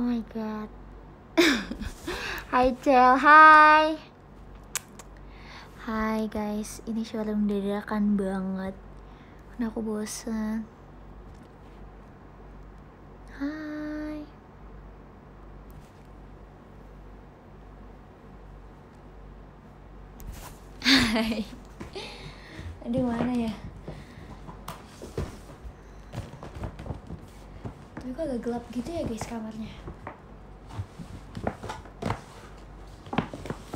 Oh my god. Hai Cel, hai. Hai guys, ini showroom dadakan banget. Karena aku bosen. Hai. Hai. Aduh mana ya? Tapi kok agak gelap gitu ya guys kamarnya.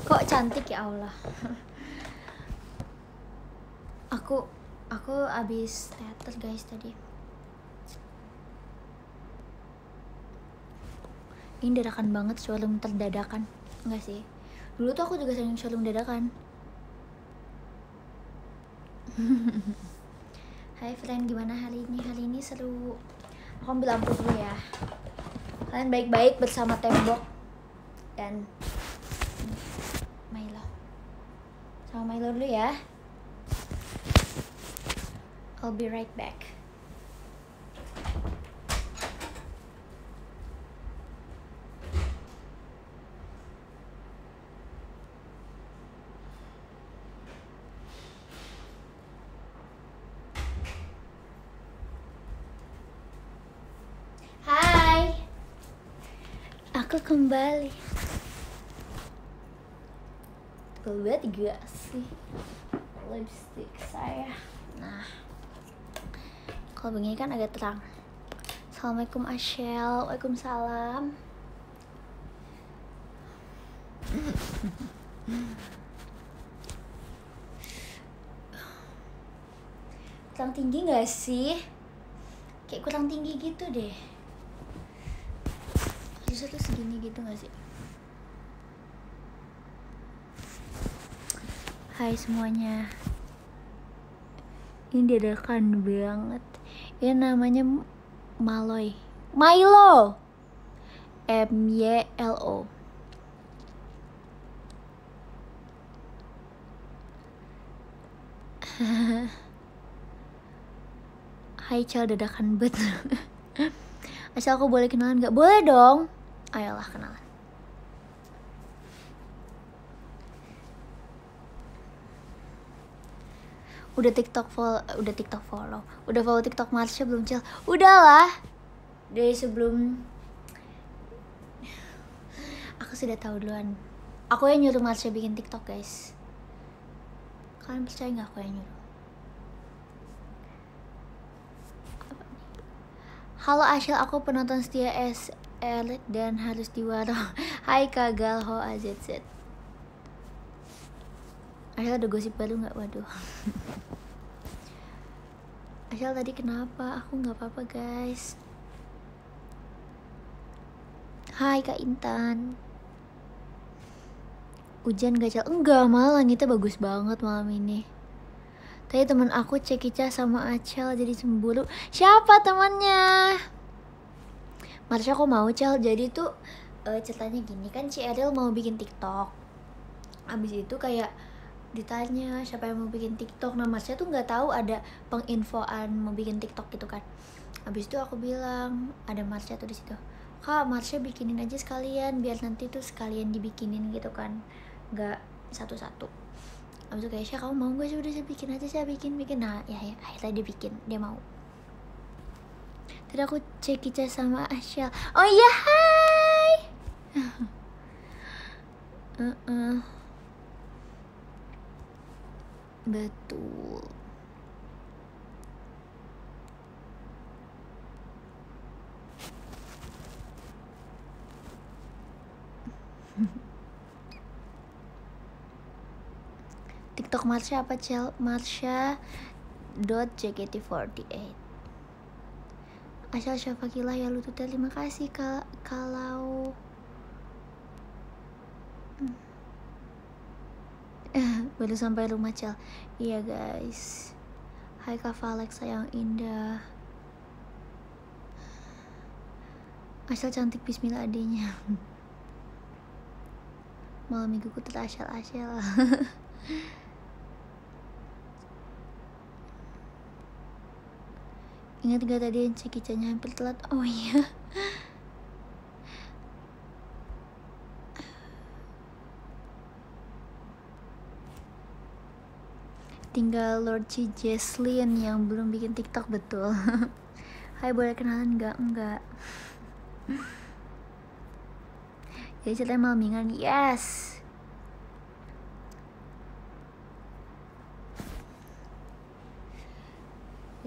Kok cantik ya Allah. aku aku abis teater guys tadi. Ini dadakan banget showroom terdadakan. Enggak sih. Dulu tuh aku juga sering showroom dadakan. Hai friend, gimana hari ini? Hari ini seru. Aku ambil lampu dulu ya. Kalian baik-baik bersama tembok dan Milo. Sama Milo dulu ya. I'll be right back. Hai. Aku kembali. Tebel banget gak sih lipstick saya. Nah, kalau begini kan agak terang. Assalamualaikum Ashel, Waalaikumsalam. Kurang tinggi gak sih? Kayak kurang tinggi gitu deh harusnya tuh segini gitu gak sih? Hai semuanya. Ini dadakan banget. Ini namanya Maloy. Milo! M Y L O. Hai Cal dadakan bet. Asal aku boleh kenalan gak? Boleh dong Ayolah kenalan. Udah TikTok follow, udah TikTok follow Udah follow TikTok Marsha belum Cel? Udahlah. Dari sebelum Aku sudah tahu duluan. Aku yang nyuruh Marsha bikin TikTok guys. Kalian percaya gak aku yang nyuruh? Halo Ashil, aku penonton setia SR dan harus di warung. Hai Kak Galho AZZ. Ashil ada gosip baru nggak? Waduh. Ashil tadi kenapa? Aku nggak apa-apa guys. Hai Kak Intan. Hujan gak Cel? Enggak, malah langitnya bagus banget malam ini. Tadi teman aku Cekica sama Acel jadi cemburu. Siapa temannya? Marsha aku mau Cel. Jadi tuh uh, ceritanya gini kan Ci Eril mau bikin TikTok. Abis itu kayak ditanya siapa yang mau bikin TikTok. Nah Marsha tuh nggak tahu ada penginfoan mau bikin TikTok gitu kan. Abis itu aku bilang ada Marsha tuh di situ. Kak Marsha bikinin aja sekalian biar nanti tuh sekalian dibikinin gitu kan. Nggak satu-satu abis itu kayak kamu mau gak sih udah saya bikin aja saya bikin bikin nah ya ya akhirnya dia bikin dia mau tadi aku cek Ica sama Asyal oh iya hai uh -uh. betul TikTok Marsha apa Cel? Marsha .jkt48 Asal Syafakilah ya Lutu terima kasih kal kalau baru sampai rumah Cel. Iya guys. Hai Kak Alex sayang indah. Asal cantik bismillah adanya Malam mingguku terasyal-asyal Ingat gak tadi yang Jackie Chan hampir telat? Oh iya. Tinggal Lord C. Jesslyn yang belum bikin TikTok betul. Hai boleh kenalan gak? Enggak. Ya, Jadi ceritanya malam mingguan. Yes.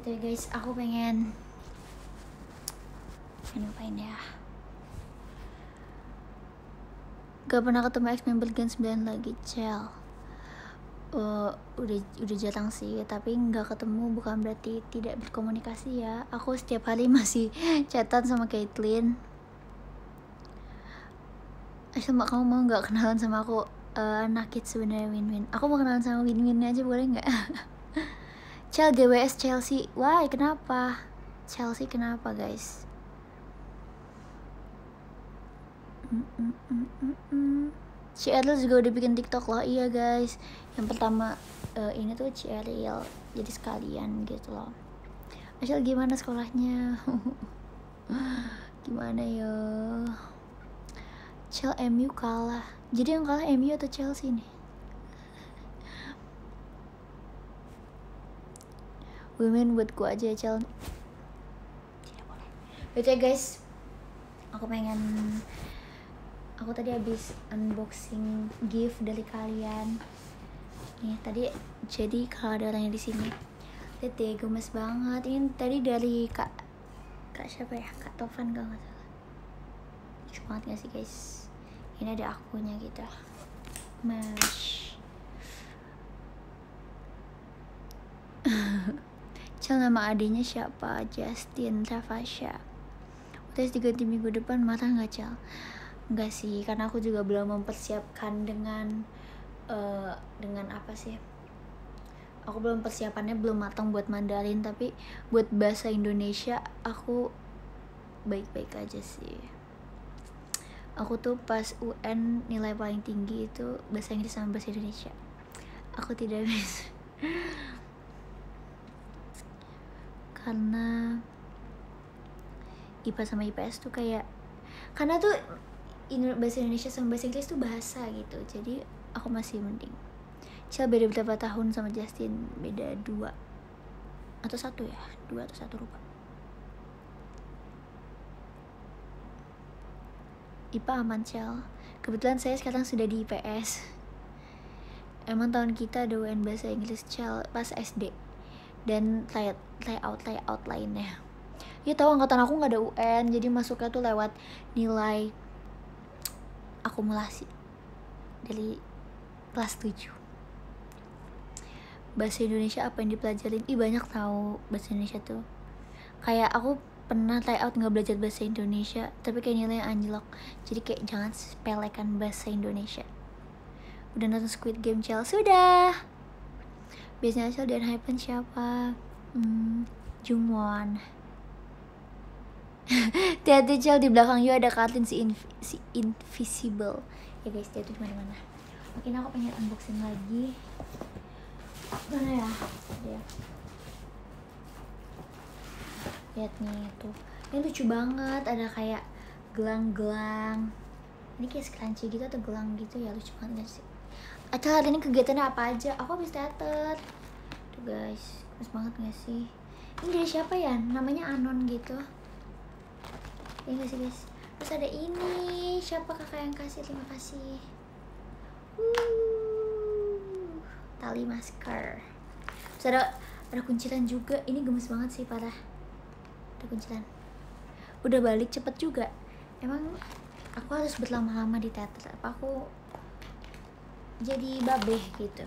Gitu ya guys, aku pengen ngapain ya? Gak pernah ketemu ex member Gen 9 lagi, cel. Uh, udah udah jarang sih, tapi nggak ketemu bukan berarti tidak berkomunikasi ya. Aku setiap hari masih chatan sama Caitlyn. Asal kamu mau nggak kenalan sama aku? Uh, nakit sebenarnya win-win. Aku mau kenalan sama win-win aja boleh nggak? Chel GWS Chelsea. Why? Kenapa? Chelsea kenapa guys? Mm, mm, mm, mm, mm. Ariel juga udah bikin TikTok loh, iya guys. Yang pertama uh, ini tuh Ariel, jadi sekalian gitu loh. Asal gimana sekolahnya? gimana ya? Chel MU kalah. Jadi yang kalah MU atau Chelsea nih? Women buat gua aja Chel. Tidak boleh. Oke guys, aku pengen aku tadi habis unboxing gift dari kalian. Nih tadi jadi kalau ada orangnya di sini. Lihat deh gemes banget. Ini tadi dari kak kak siapa ya? Kak Tovan kalau nggak salah. Lucu banget gak sih guys? Ini ada akunya gitu. Mash Cel nama adiknya siapa? Justin Ravasha Terus diganti minggu depan marah nggak Cel? Enggak sih, karena aku juga belum mempersiapkan dengan uh, dengan apa sih? Aku belum persiapannya belum matang buat Mandarin, tapi buat bahasa Indonesia aku baik-baik aja sih. Aku tuh pas UN nilai paling tinggi itu bahasa Inggris sama bahasa Indonesia. Aku tidak bisa. Karena IPA sama IPS tuh kayak karena tuh bahasa Indonesia sama bahasa Inggris tuh bahasa gitu jadi aku masih mending. Cel beda berapa tahun sama Justin beda dua atau satu ya dua atau satu lupa. IPA aman Cel kebetulan saya sekarang sudah di IPS emang tahun kita ada UN bahasa Inggris Cel pas SD dan layout layout lainnya. Ya tahu angkatan aku nggak ada UN jadi masuknya tuh lewat nilai akumulasi dari kelas 7 bahasa Indonesia apa yang dipelajarin? Ih banyak tahu bahasa Indonesia tuh. Kayak aku pernah out nggak belajar bahasa Indonesia tapi kayak nilai anjlok. Jadi kayak jangan sepelekan bahasa Indonesia. Udah nonton Squid Game Cel sudah biasanya Cel dan Hypen siapa? Hmm, Jungwon Hati-hati Cel di belakang you ada Katlin si, inv si invisible. Ya guys dia tuh di mana-mana. Mungkin aku pengen unboxing lagi. Mana ya? Dia. Lihat nih tuh. Ini lucu banget ada kayak gelang-gelang. Ini kayak scrunchie gitu atau gelang gitu ya lucu banget sih Acara hari ini kegiatannya apa aja? Aku habis teater. Tuh guys, bagus banget gak sih? Ini dari siapa ya? Namanya Anon gitu. Ya gak sih guys? Terus ada ini. Siapa kakak yang kasih? Terima kasih. Uh, tali masker. Terus ada ada kunciran juga. Ini gemes banget sih parah. Ada kunciran udah balik cepet juga. Emang aku harus berlama-lama di teater. Apa aku jadi babeh gitu.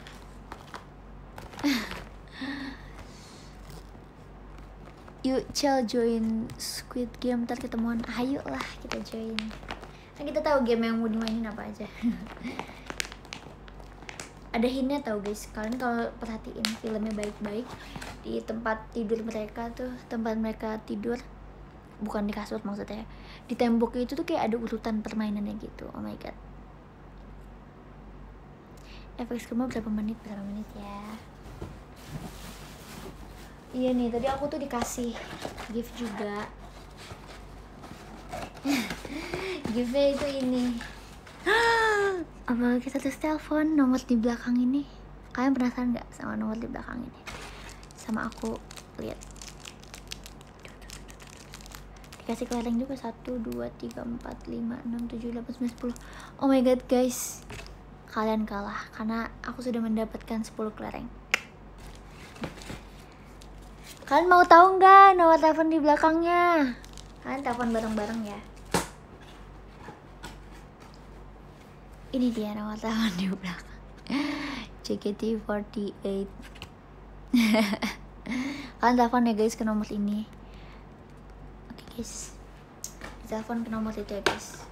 Yuk cel join Squid Game. Ntar ketemuan ayo lah kita join. Kan kita tahu game yang mau dimainin apa aja. Ada hintnya tau guys. Kalian kalau perhatiin filmnya baik-baik di tempat tidur mereka tuh tempat mereka tidur bukan di kasur maksudnya di tembok itu tuh kayak ada urutan permainannya gitu. Oh my god efek skema berapa menit? Berapa menit ya? Iya nih tadi aku tuh dikasih gift juga. Giftnya itu ini. Apa kita terus telepon nomor di belakang ini? Kalian penasaran nggak sama nomor di belakang ini? Sama aku lihat. Dikasih kelereng juga. Satu dua tiga empat lima enam tujuh delapan sembilan sepuluh. Oh my god guys kalian kalah karena aku sudah mendapatkan 10 kelereng. Kalian mau tahu nggak nomor telepon di belakangnya? Kalian telepon bareng-bareng ya. Ini dia nomor telepon di belakang. JKT48 kalian telepon ya guys ke nomor ini. Oke guys. Telepon ke nomor itu ya guys.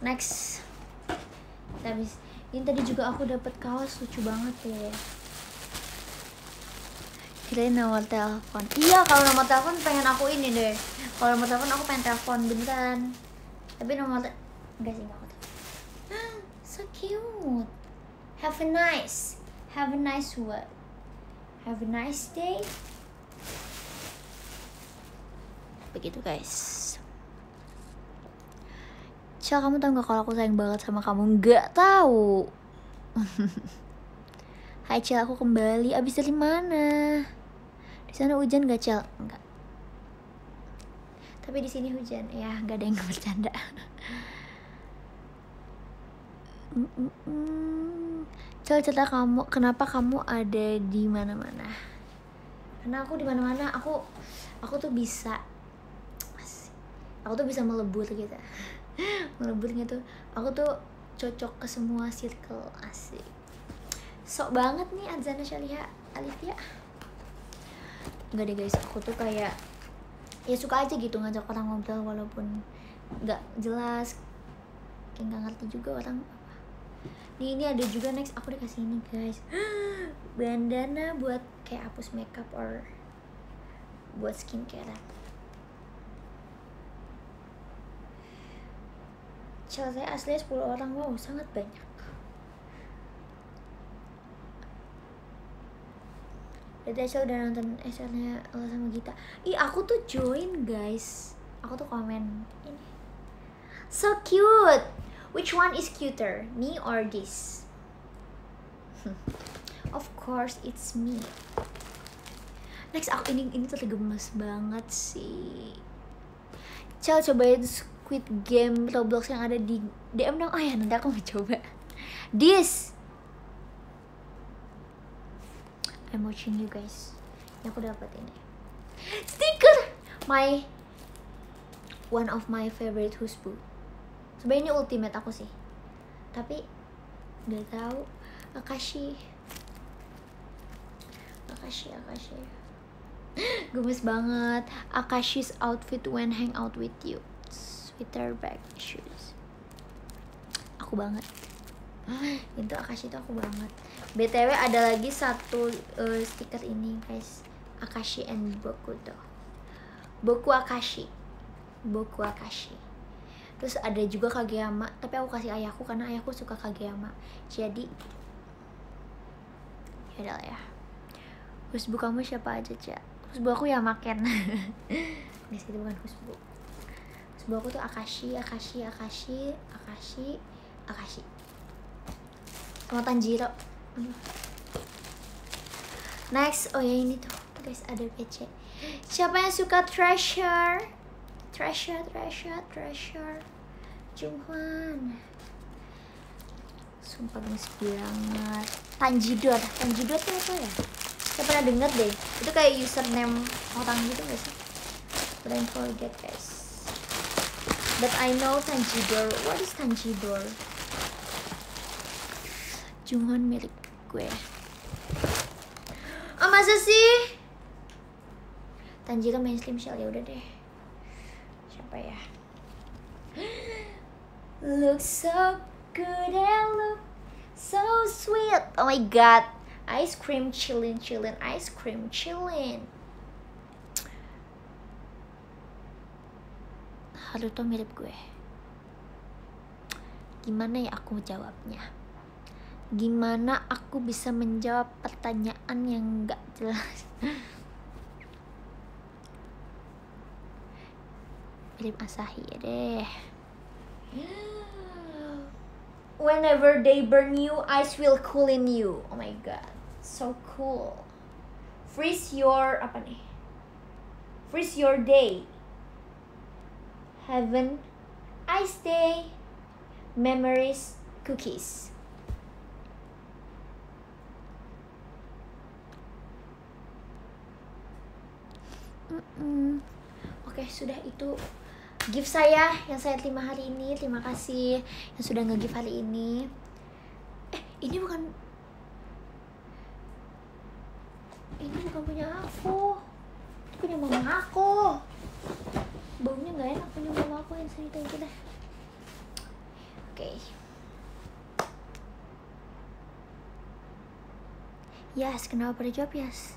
Next habis ini tadi juga aku dapat kaos lucu banget ya. Kirain nomor telepon. Iya kalau nomor telepon pengen aku ini deh. Kalau nomor telepon aku pengen telepon beneran tapi nomor enggak sih enggak aku so cute. Have a nice have a nice what have a nice day. Begitu guys Cel kamu tau gak kalau aku sayang banget sama kamu? Gak tahu. Hai Cel, aku kembali. Abis dari mana? Di sana hujan gak Cel? Enggak. Tapi di sini hujan. Ya, gak ada yang bercanda. Cel cerita kamu, kenapa kamu ada di mana-mana? Karena aku di mana-mana, aku aku tuh bisa aku tuh bisa melebur gitu meleburnya tuh aku tuh cocok ke semua circle asik. Sok banget nih Azana Shalia Alifia Enggak deh guys aku tuh kayak ya suka aja gitu ngajak orang ngobrol walaupun nggak jelas. Kayak nggak ngerti juga orang nih ini ada juga next aku dikasih ini guys. Bandana buat kayak hapus makeup or buat skincare Cel saya asli 10 orang. Wow sangat banyak. Berarti Acel udah nonton SL-nya Ella sama Gita. Ih aku tuh join guys. Aku tuh komen ini. So cute. Which one is cuter? Me or this? of course it's me. Next aku ini ini tuh gemes banget sih. Cel cobain Squid Game Roblox yang ada di DM dong. Oh ya nanti aku mau coba. This. I'm watching you guys. Yang aku dapat ini. Stiker my one of my favorite husbu sebenarnya ini ultimate aku sih. Tapi nggak tahu. Akashi. Akashi Akashi. Gemes banget. Akashi's outfit when hang out with you sweater bag shoes aku banget. Itu Akashi itu aku banget. Btw ada lagi satu uh, stiker ini guys. Akashi and Bokuto Boku Akashi. Boku Akashi. Terus ada juga Kageyama tapi aku kasih ayahku karena ayahku suka Kageyama. Jadi ya ya. Husbu kamu siapa aja cak? Husbu aku ya makan. Guys itu bukan Husbu Husbu aku tuh Akashi Akashi Akashi Akashi Akashi. Sama Tanjiro. Next. Oh ya ini tuh. Guys ada PC siapa yang suka treasure treasure treasure treasure Junghwan. Sumpah gemes banget. Tanjidor Tanjidor tuh apa ya? Saya pernah denger deh. Itu kayak username orang gitu gak sih? I forget guys but I know Tanjidor what is Tanjidor Jungwon milik gue. Oh masa sih? Tanjiro mainstream shell ya udah deh. Siapa ya? Look so good and look so sweet. Oh my god. Ice cream chillin chillin ice cream chillin Haruto mirip gue gimana ya aku jawabnya gimana aku bisa menjawab pertanyaan yang gak jelas film Asahi ya deh Whenever they burn you, ice will cool in you. Oh my god, so cool. Freeze your apa nih? Freeze your day. Heaven, ice day. Memories, cookies. Mm-mm. Oke, sudah itu gift saya yang saya terima hari ini. Terima kasih yang sudah nge-gift hari ini. Eh, ini bukan ini bukan punya aku. Itu punya mama aku. Baunya nggak enak punya mama aku yang cerita itu deh. Oke. Yes, kenapa pada jawab yes?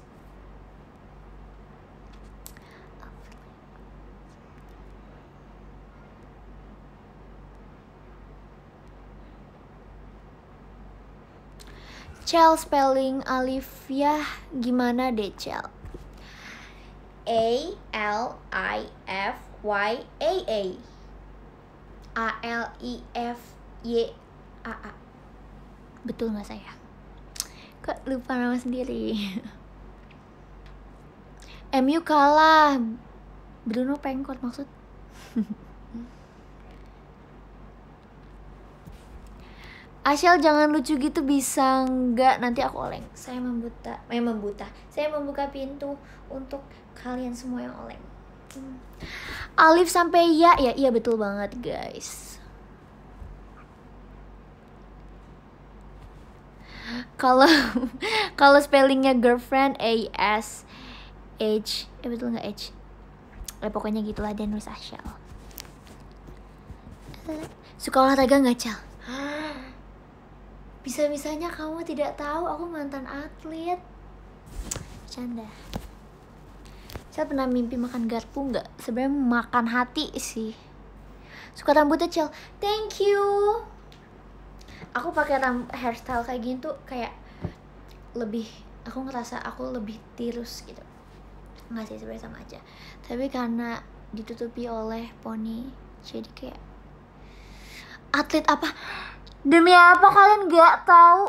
Cel spelling Alifia gimana deh Cel? A L I F Y A A. A L I F Y A A. Betul nggak saya? Kok lupa nama sendiri? MU kalah. Bruno pengkot maksud? Ashel jangan lucu gitu bisa nggak? Nanti aku oleng. Saya membuta eh membuta. Saya membuka pintu untuk kalian semua yang oleng. Alif sampai ya ya iya betul banget guys kalau kalau spellingnya girlfriend A S H eh betul nggak H eh pokoknya gitulah dan nulis Ashel suka olahraga nggak Cel? Bisa-bisanya kamu tidak tahu aku mantan atlet. Canda. Saya pernah mimpi makan garpu nggak? Sebenarnya makan hati sih. Suka rambutnya cel. Thank you. Aku pakai hairstyle kayak gini tuh kayak lebih aku ngerasa aku lebih tirus gitu. Nggak sih sebenarnya sama aja. Tapi karena ditutupi oleh poni jadi kayak atlet apa Demi apa kalian gak tahu?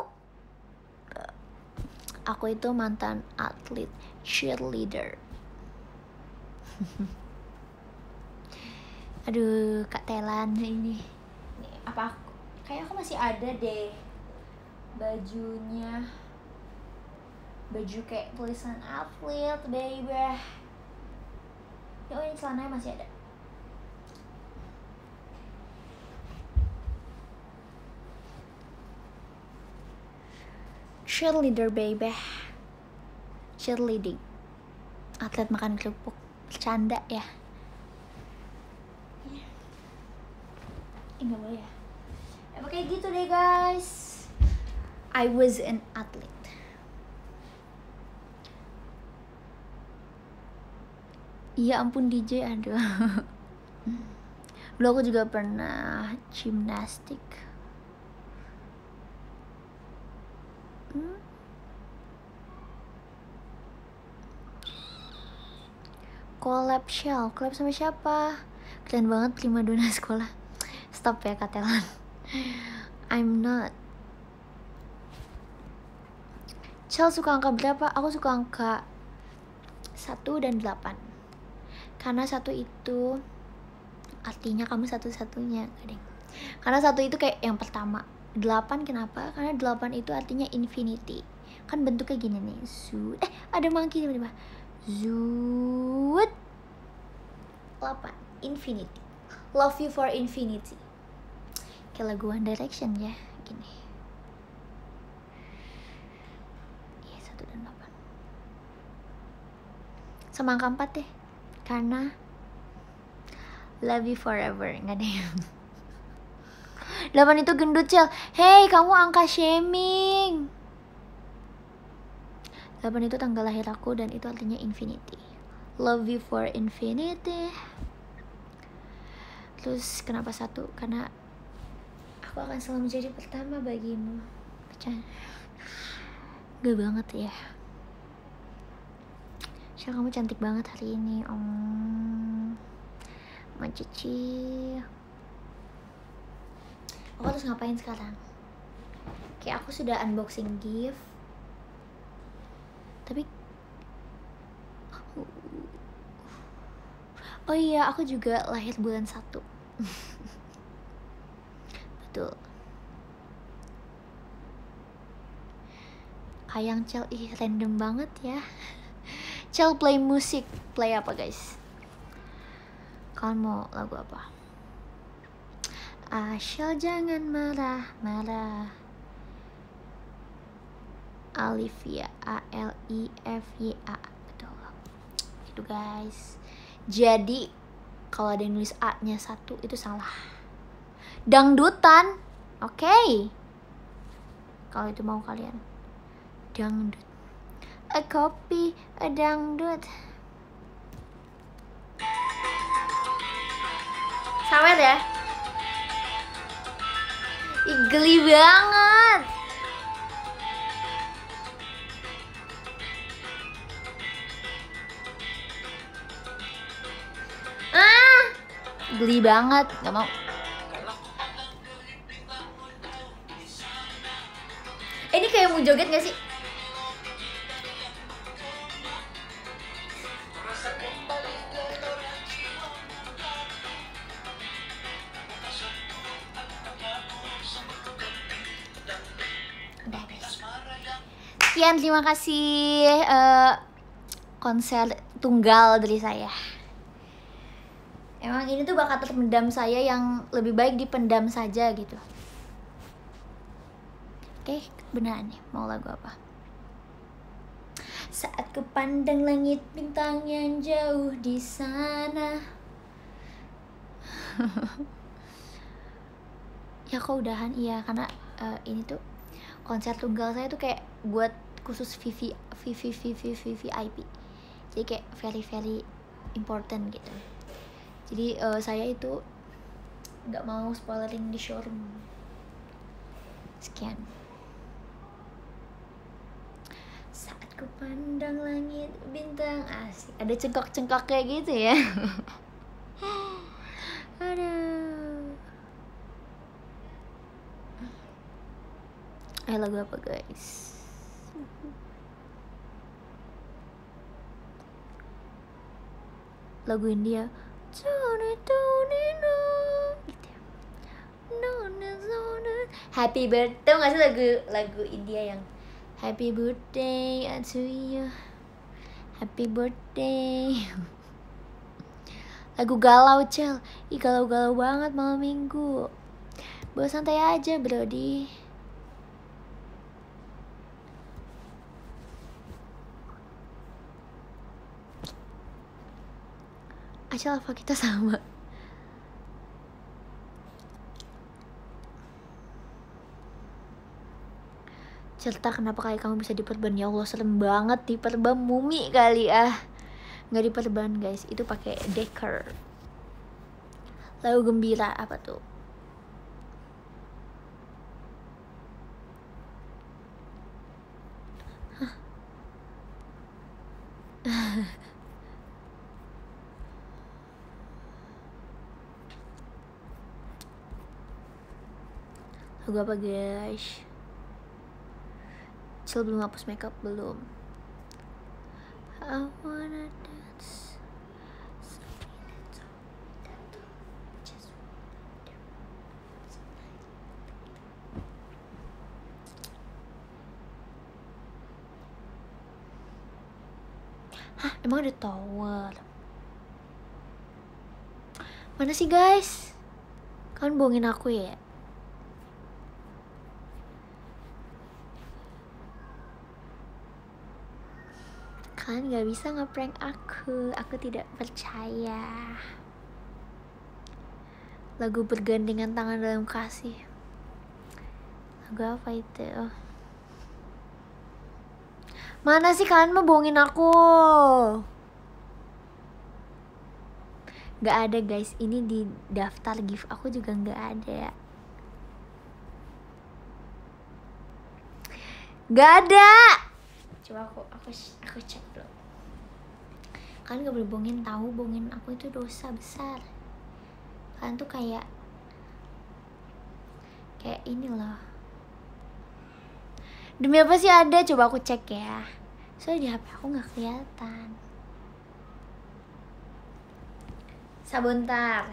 Aku itu mantan atlet cheerleader. Aduh, Kak Telan ini. Ini apa aku? Kayak aku masih ada deh bajunya. Baju kayak tulisan atlet, baby. Oh ini celananya masih ada. cheerleader baby cheerleading atlet makan kerupuk canda ya? Enggak boleh ya? Ya kayak gitu deh guys. I was an athlete. Iya ampun DJ aduh. Dulu aku juga pernah gimnastik collab shell. Collab sama siapa? Keren banget prima dona sekolah. Stop ya katelan. I'm not. Shell suka angka berapa? Aku suka angka 1 dan 8 Karena satu itu Artinya kamu satu-satunya Karena satu itu kayak yang pertama. 8 kenapa? Karena 8 itu artinya infinity. Kan bentuknya gini nih. Zut. Eh ada monkey tiba-tiba Zut 8 Infinity. Love you for infinity. Kayak lagu One Direction ya Gini. Iya 1 dan 8 Sama angka 4 deh Karena Love you forever Nggak deh 8 itu gendut cel. Hey kamu angka shaming 8 itu tanggal lahir aku dan itu artinya infinity. Love you for infinity. Terus kenapa satu? Karena aku akan selalu menjadi pertama bagimu. Pecan gak banget ya. Syah kamu cantik banget hari ini. Om. Macici Aku harus ngapain sekarang? Oke, aku sudah unboxing gift. Tapi Oh iya, aku juga lahir bulan satu. Betul. Kayang Cel, ih random banget ya. Cel play musik, play apa guys? Kalian mau lagu apa? Asal jangan marah, marah. Alivia A L I F Y A betul. Itu guys. Jadi kalau ada yang nulis A nya satu itu salah. Dangdutan. Oke. Okay. kalau itu mau kalian. Dangdut. A copy a dangdut. Sawer ya? Ih, geli banget ah geli banget nggak mau Eh, ini kayak mau joget gak sih. Sekian terima kasih eh, konser tunggal dari saya. Emang ini tuh bakat terpendam saya yang lebih baik dipendam saja gitu. Oke, beneran nih. Mau lagu apa? Saat ku pandang langit bintang yang jauh di sana. ya kok udahan iya karena eh, ini tuh konser tunggal saya tuh kayak buat khusus VV VV VV VVIP. Jadi kayak very very important gitu jadi eh, saya itu nggak mau spoilerin di showroom. Sekian. Saat ku pandang langit bintang asik. Ada cengkok-cengkok kayak gitu ya? Aduh. Eh lagu apa guys? Lagu India Gitu ya. Happy birthday Tau gak sih lagu lagu India yang Happy birthday to you. Happy birthday. Lagu galau cel. Ih galau-galau banget malam minggu. Bawa santai aja brody Acel apa kita sama? Cerita kenapa kali kamu bisa diperban? Ya Allah serem banget. Diperban mumi kali ah. Nggak diperban guys. Itu pakai deker lalu gembira apa tuh lagu apa guys Cil belum hapus makeup belum I wanna dance Hah, emang ada tower? Mana sih guys? Kalian bohongin aku ya? Kalian gak bisa ngeprank aku. Aku tidak percaya. Lagu bergandengan tangan dalam kasih. Lagu apa itu? Mana sih kalian mau bohongin aku? Gak ada guys. Ini di daftar gift aku juga gak ada. Gak ada coba aku aku aku cek dulu kalian gak boleh bohongin tahu bohongin aku itu dosa besar kalian tuh kayak kayak ini loh Demi apa sih ada? Coba aku cek ya. Soalnya di HP aku nggak kelihatan. Sabuntar.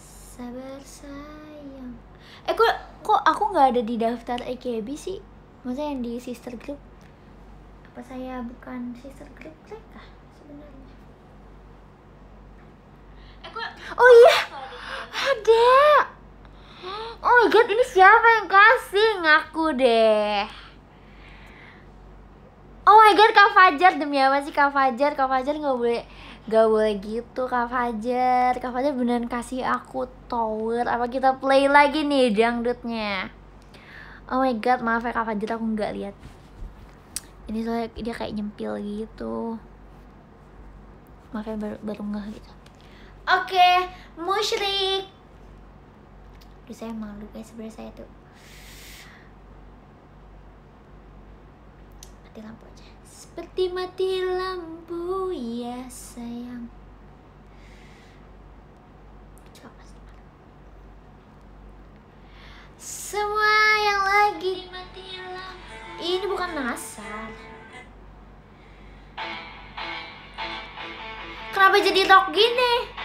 Sabar sayang. Eh kok kok aku nggak ada di daftar AKB sih? Maksudnya yang di sister group? Apa saya bukan sister group mereka sebenarnya? Eh Oh iya, ada. Oh my god, ini siapa yang kasih? Ngaku deh. Oh my god, Kak Fajar demi apa sih Kak Fajar? Kak Fajar nggak boleh Gak boleh gitu Kak Fajar Kak Fajar beneran kasih aku tower Apa kita play lagi nih dangdutnya Oh my god maaf ya Kak Fajar aku nggak lihat Ini soalnya dia kayak nyempil gitu. Maaf ya baru, baru ngeh gitu. Oke musyrik. Duh saya malu guys sebenarnya saya tuh. Mati lampu aja. Seperti mati lampu ya sayang Semua yang lagi Ini bukan nasar Kenapa jadi rock gini?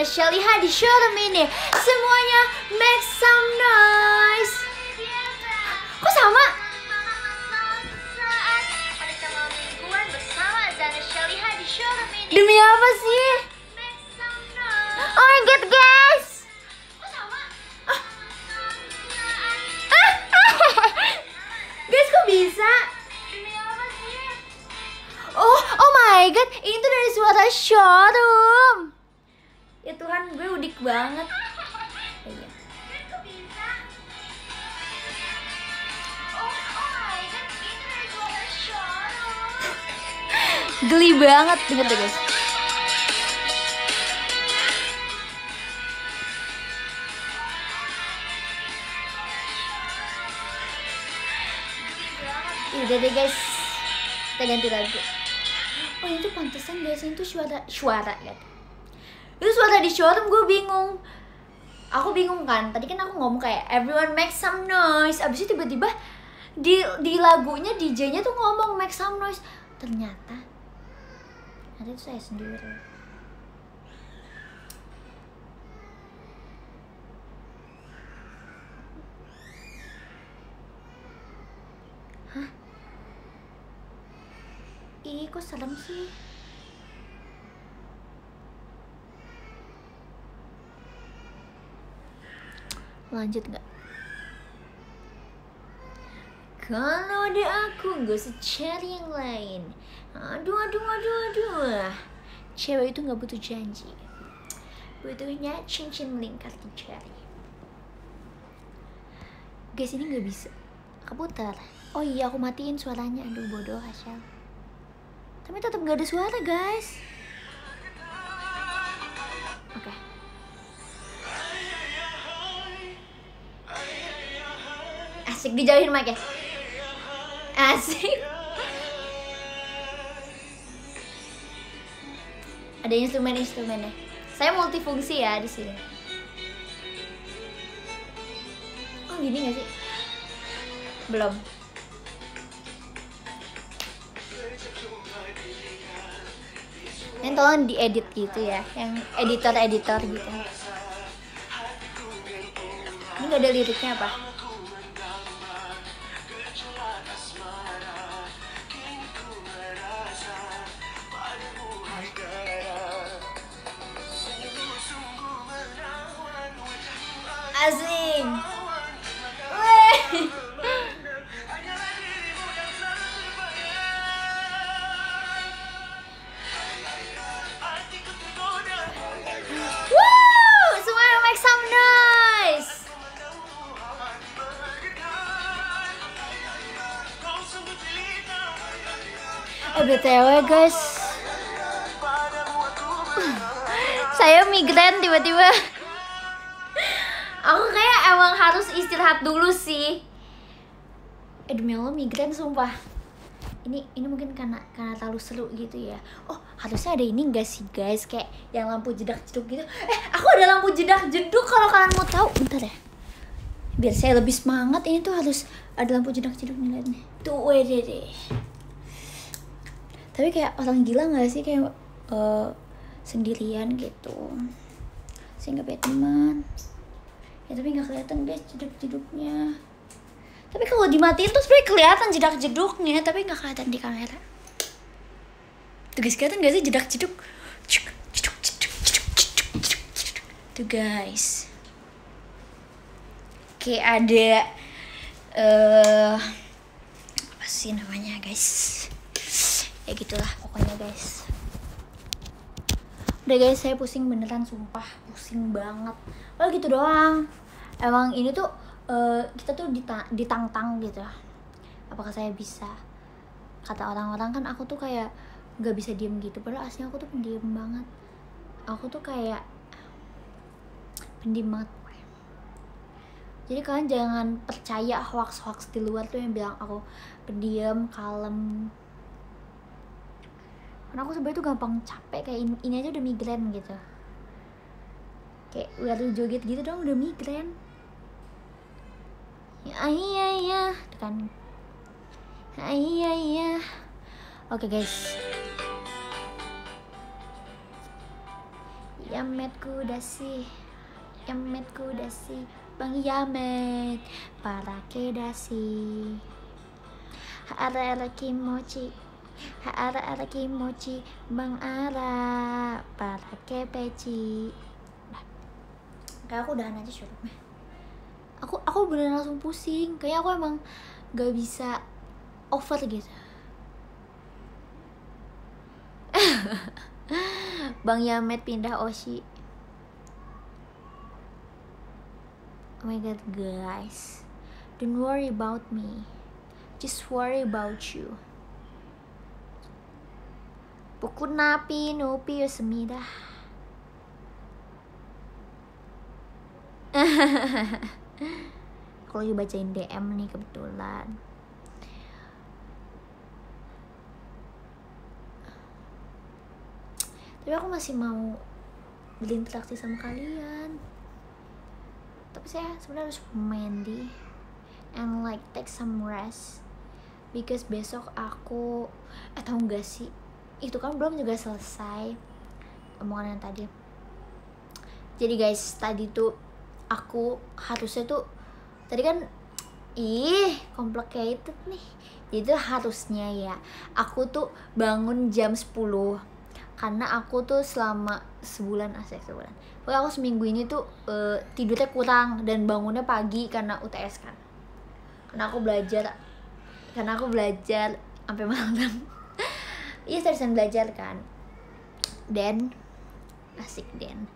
Shaliha di showroom ini Semuanya make some noise. Kok sama? Demi apa sih? Deh guys. Udah deh guys, kita ganti lagu. Oh itu pantesan biasanya itu suara suara ya. Itu suara di showroom gue bingung. Aku bingung kan. Tadi kan aku ngomong kayak everyone make some noise. Abis itu tiba-tiba di di lagunya DJ-nya tuh ngomong make some noise. Ternyata itu saya sendiri. Ih, kok serem sih? Lanjut nggak? Kalau ada aku, gak usah cari yang lain. Aduh, aduh, aduh, aduh. Cewek itu nggak butuh janji. Butuhnya cincin melingkar di jari. Guys, ini nggak bisa. Keputar. Oh iya, aku matiin suaranya. Aduh, bodoh, Hasyal. Tapi tetap gak ada suara, guys. Oke. Asik dijauhin mic ya. Asik. Ada instrumen-instrumennya. Saya multifungsi ya di sini. Oh, gini gak sih? Belum. Yang tolong diedit gitu ya, yang editor-editor gitu. Ini gak ada liriknya apa? Sumpah. Ini ini mungkin karena karena terlalu seru gitu ya. Oh harusnya ada ini enggak sih guys? Kayak yang lampu jedak jeduk gitu. Eh aku ada lampu jedak jeduk kalau kalian mau tahu. Bentar ya. Biar saya lebih semangat ini tuh harus ada lampu jedak jeduk nih lihat nih. Tuh wede deh tapi kayak orang gila nggak sih? Kayak uh, sendirian gitu. Saya nggak teman. Ya tapi nggak kelihatan guys jeduk jeduknya tapi kalau dimatiin tuh sebenarnya kelihatan jedak jeduknya tapi nggak kelihatan di kamera. Tuh guys kelihatan gak sih? Jedak jeduk. Tuh guys. Oke ada uh, apa sih namanya guys? Ya gitulah pokoknya guys. Udah guys saya pusing beneran sumpah. Pusing banget. Oh gitu doang. Emang ini tuh uh, kita tuh ditantang gitu apakah saya bisa? Kata orang-orang kan aku tuh kayak nggak bisa diem gitu. Padahal aslinya aku tuh pendiam banget. Aku tuh kayak pendiam jadi kalian jangan percaya hoax-hoax di luar tuh yang bilang aku pendiam kalem. Karena aku sebenarnya tuh gampang capek kayak ini, aja udah migrain gitu. Kayak udah joget gitu dong udah migrain iya iya. Tekan iya iya. Oke guys. Yamet kudasi Yamet kudasi Bang Yamet. Para kedasi Ara ara kimochi. Ara ara kimochi. Bang Ara. Para kepeci nah, Kayak aku udahan aja syurupnya aku aku bener langsung pusing. Kayak aku emang gak bisa over gitu. Bang Yamet pindah Oshi. Oh my god guys. Don't worry about me. Just worry about you. Buku napi nupi yosemida aku lagi bacain DM nih kebetulan. Tapi aku masih mau berinteraksi sama kalian. Tapi saya sebenarnya harus mandi and like take some rest. Because besok aku eh tau gak sih? Itu kan belum juga selesai omongan yang tadi. Jadi guys tadi tuh aku harusnya tuh tadi kan ih complicated nih. Itu harusnya ya aku tuh bangun jam 10 karena aku tuh selama sebulan asik sebulan. Pokoknya aku seminggu ini tuh uh, tidurnya kurang dan bangunnya pagi karena UTS kan. Karena aku belajar karena aku belajar sampai malam. Iya seriusan belajar kan. Dan asik dan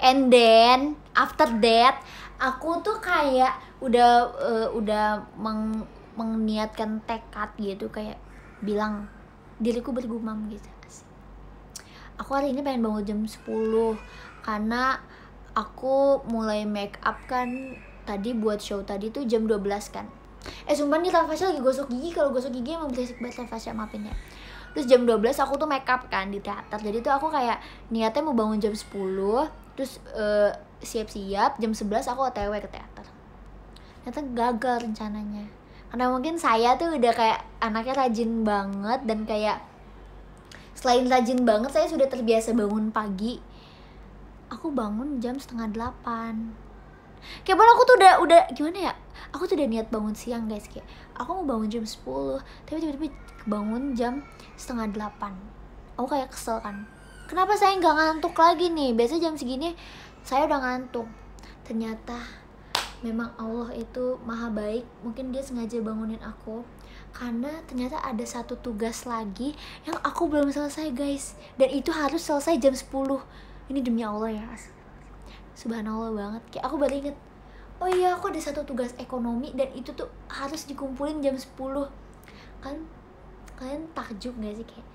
and then after that aku tuh kayak udah uh, udah meng mengniatkan tekad gitu kayak bilang diriku bergumam gitu. Aku hari ini pengen bangun jam 10 karena aku mulai make up kan tadi buat show tadi tuh jam 12 kan. Eh sumpah nih Rafasya lagi gosok gigi kalau gosok gigi emang berisik banget Rafasya maafin ya. Terus jam 12 aku tuh make up kan di teater jadi tuh aku kayak niatnya mau bangun jam 10 terus uh, siap-siap jam 11 aku otw ke teater. Ternyata gagal rencananya. Karena mungkin saya tuh udah kayak anaknya rajin banget dan kayak selain rajin banget saya sudah terbiasa bangun pagi. Aku bangun jam setengah delapan. Kayak aku tuh udah udah gimana ya? Aku tuh udah niat bangun siang guys. Kayak aku mau bangun jam 10 tapi tiba-tiba bangun jam setengah delapan. Aku kayak kesel kan kenapa saya nggak ngantuk lagi nih? Biasanya jam segini saya udah ngantuk. Ternyata memang Allah itu maha baik. Mungkin dia sengaja bangunin aku. Karena ternyata ada satu tugas lagi yang aku belum selesai guys. Dan itu harus selesai jam 10 ini demi Allah ya subhanallah banget. Kayak aku baru inget oh iya aku ada satu tugas ekonomi dan itu tuh harus dikumpulin jam 10 kan kalian takjub gak sih kayak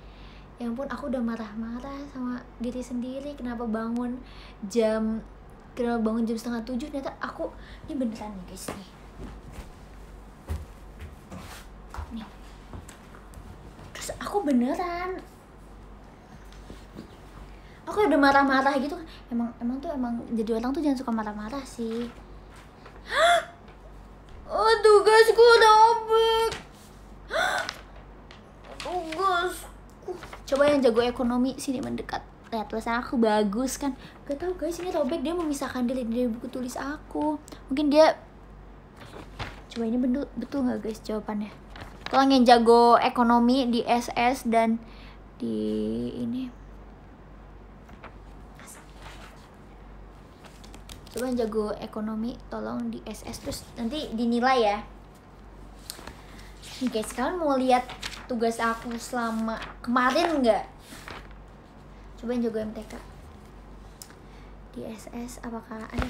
ya ampun aku udah marah-marah sama diri sendiri. Kenapa bangun jam kenapa bangun jam setengah tujuh? Ternyata aku ini beneran nih guys nih. Terus aku beneran. Aku udah marah-marah gitu emang emang tuh emang jadi orang tuh jangan suka marah-marah sih. Oh tugasku robek tugasku coba yang jago ekonomi sini mendekat. Lihat tulisan aku bagus kan? Gak tau guys ini robek dia memisahkan diri dari buku tulis aku. Mungkin dia coba ini betul betul nggak guys jawabannya? Tolong yang jago ekonomi di SS dan di ini. Coba yang jago ekonomi tolong di SS terus nanti dinilai ya. Nih guys kalian mau lihat tugas aku selama kemarin nggak? Coba yang jago MTK di SS apakah ada?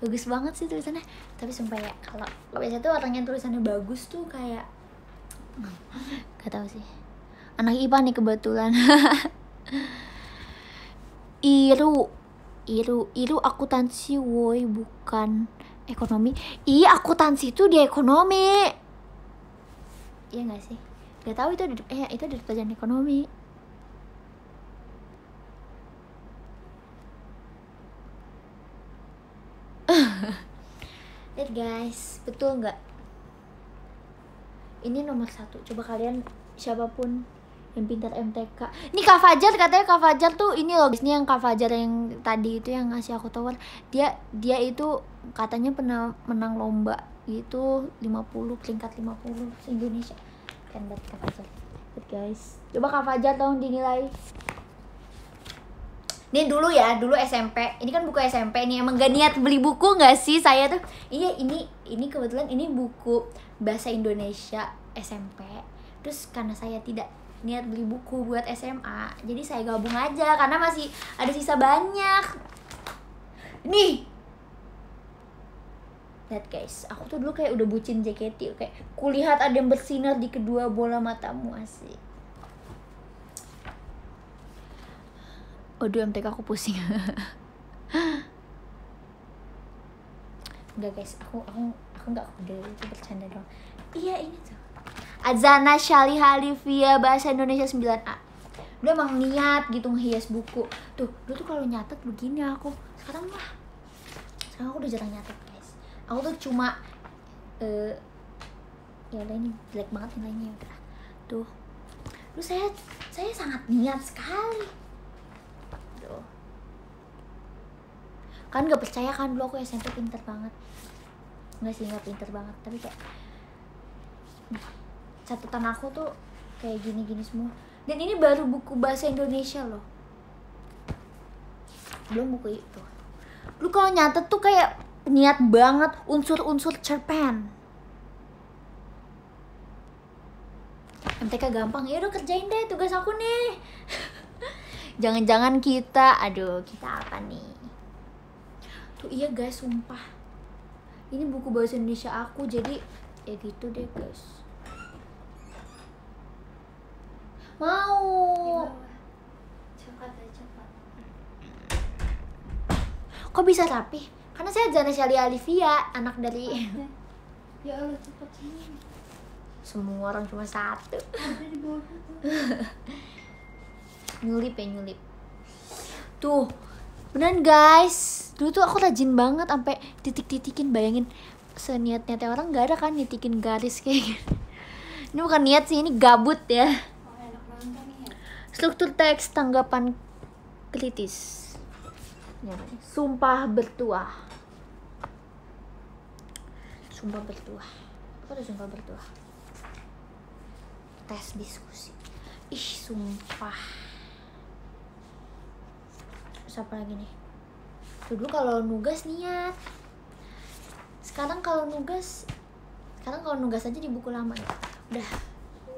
Bagus banget sih tulisannya. Tapi sumpah ya kalau kalau biasa tuh orang yang tulisannya bagus tuh kayak gak tahu sih. Anak IPA nih kebetulan. Iru Iru Iru akuntansi woi bukan ekonomi. Iya akuntansi itu di ekonomi. Iya gak sih gak tahu itu di, eh itu di pelajaran ekonomi. Lihat guys betul nggak? Ini nomor satu. Coba kalian siapa pun yang pintar MTK ini Kak Fajar katanya Kak Fajar tuh ini loh ini yang Kak Fajar yang tadi itu yang ngasih aku tower dia dia itu katanya pernah menang lomba itu 50 peringkat 50 se Indonesia kan banget Kak Fajar. Lihat guys. Coba Kak Fajar tolong dinilai. Ini dulu ya dulu SMP ini kan buku SMP ini emang gak niat beli buku nggak sih saya tuh? Iya ini ini kebetulan ini buku bahasa Indonesia SMP terus karena saya tidak niat beli buku buat SMA jadi saya gabung aja karena masih ada sisa banyak. Nih lihat guys aku tuh dulu kayak udah bucin JKT kayak kulihat ada yang bersinar di kedua bola matamu asik Waduh MTK aku pusing Enggak guys, aku aku aku nggak kuda itu bercanda doang. Iya ini tuh. Azana Shali Halifia bahasa Indonesia 9A. Dia emang niat gitu ngehias buku. Tuh, dulu tuh kalau nyatet begini aku. Sekarang mah sekarang aku udah jarang nyatet. Aku tuh cuma eh ya udah ini jelek banget nilainya udah. Tuh. Lu saya saya sangat niat sekali. Gitu kan gak percaya kan dulu aku SMP pinter banget. Nggak sih nggak pinter banget tapi kayak catatan aku tuh kayak gini-gini semua. Dan ini baru buku bahasa Indonesia loh. Belum buku itu. Lu kalau nyatet tuh kayak niat banget unsur-unsur cerpen. MTK gampang ya udah kerjain deh tugas aku nih. Jangan-jangan kita aduh kita apa nih? Tuh iya guys sumpah. Ini buku bahasa Indonesia aku jadi ya gitu deh guys. Mau? Cepat aja cepat. Kok bisa rapi karena saya Jana Shali Alivia anak dari ya Allah cepat sini semua orang cuma satu. Nyulip ya nyulip. Tuh beneran guys. Dulu tuh aku rajin banget sampai titik-titikin bayangin. Seniat-niatnya orang nggak ada kan nitikin garis kayak gini. Ini bukan niat sih ini gabut ya. Oh ya struktur teks tanggapan kritis. Nih? sumpah bertuah sumpah bertuah. Apa tuh sumpah bertuah? Tes diskusi. Ih sumpah. Terus apa lagi nih? Dulu kalau nugas niat. Sekarang kalau nugas sekarang kalau nugas aja di buku lama ya. Udah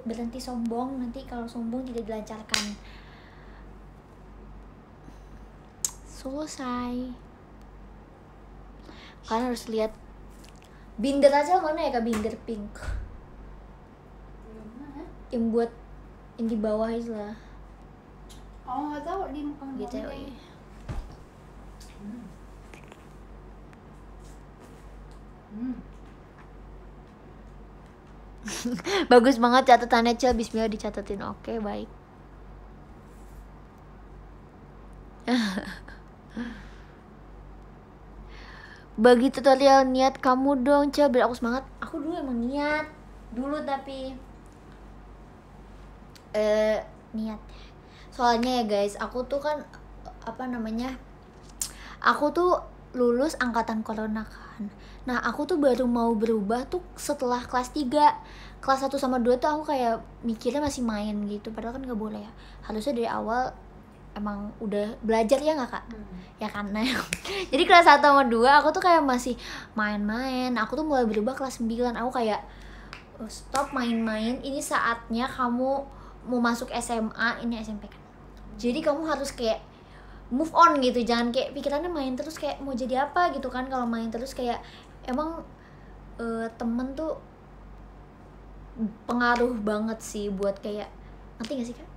berhenti sombong nanti kalau sombong tidak dilancarkan. Selesai. Kalian harus lihat binder aja mana ya kak? Binder pink. Yang buat yang di bawah itu lah. Oh nggak tahu di muka gitu ya. Hmm. bagus banget catatannya Cel Bismillah dicatatin. Oke baik bagi tutorial niat kamu dong Cel. Biar aku semangat. Aku dulu emang niat. Dulu tapi eh niat. Soalnya ya guys aku tuh kan apa namanya aku tuh lulus angkatan corona kan. Nah aku tuh baru mau berubah tuh setelah kelas 3 kelas 1 sama 2 tuh aku kayak mikirnya masih main gitu. Padahal kan nggak boleh ya. Harusnya dari awal emang udah belajar ya nggak kak? Ya karena jadi kelas 1 sama 2 aku tuh kayak masih main-main. Aku tuh mulai berubah kelas 9 aku kayak "Oh, stop main-main. Ini saatnya kamu mau masuk SMA ini SMP kan? Jadi kamu harus kayak move on gitu. Jangan kayak pikirannya main terus kayak mau jadi apa gitu kan. Kalau main terus kayak emang eh, temen tuh pengaruh banget sih buat kayak ngerti gak sih kak?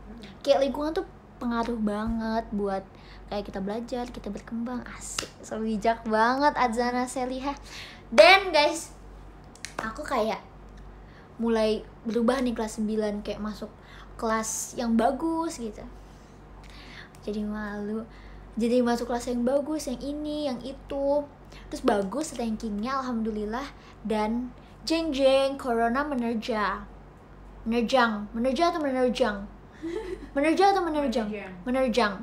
Kayak lingkungan tuh pengaruh banget buat kayak kita belajar kita berkembang. Asik so bijak banget Adzana Selihah dan guys aku kayak mulai berubah nih kelas 9 kayak masuk kelas yang bagus gitu. Jadi malu jadi masuk kelas yang bagus yang ini yang itu. Terus bagus rankingnya alhamdulillah. Dan jeng jeng corona menerja. Menerjang menerja atau menerjang menerja atau menerjang? Menerjang. menerjang.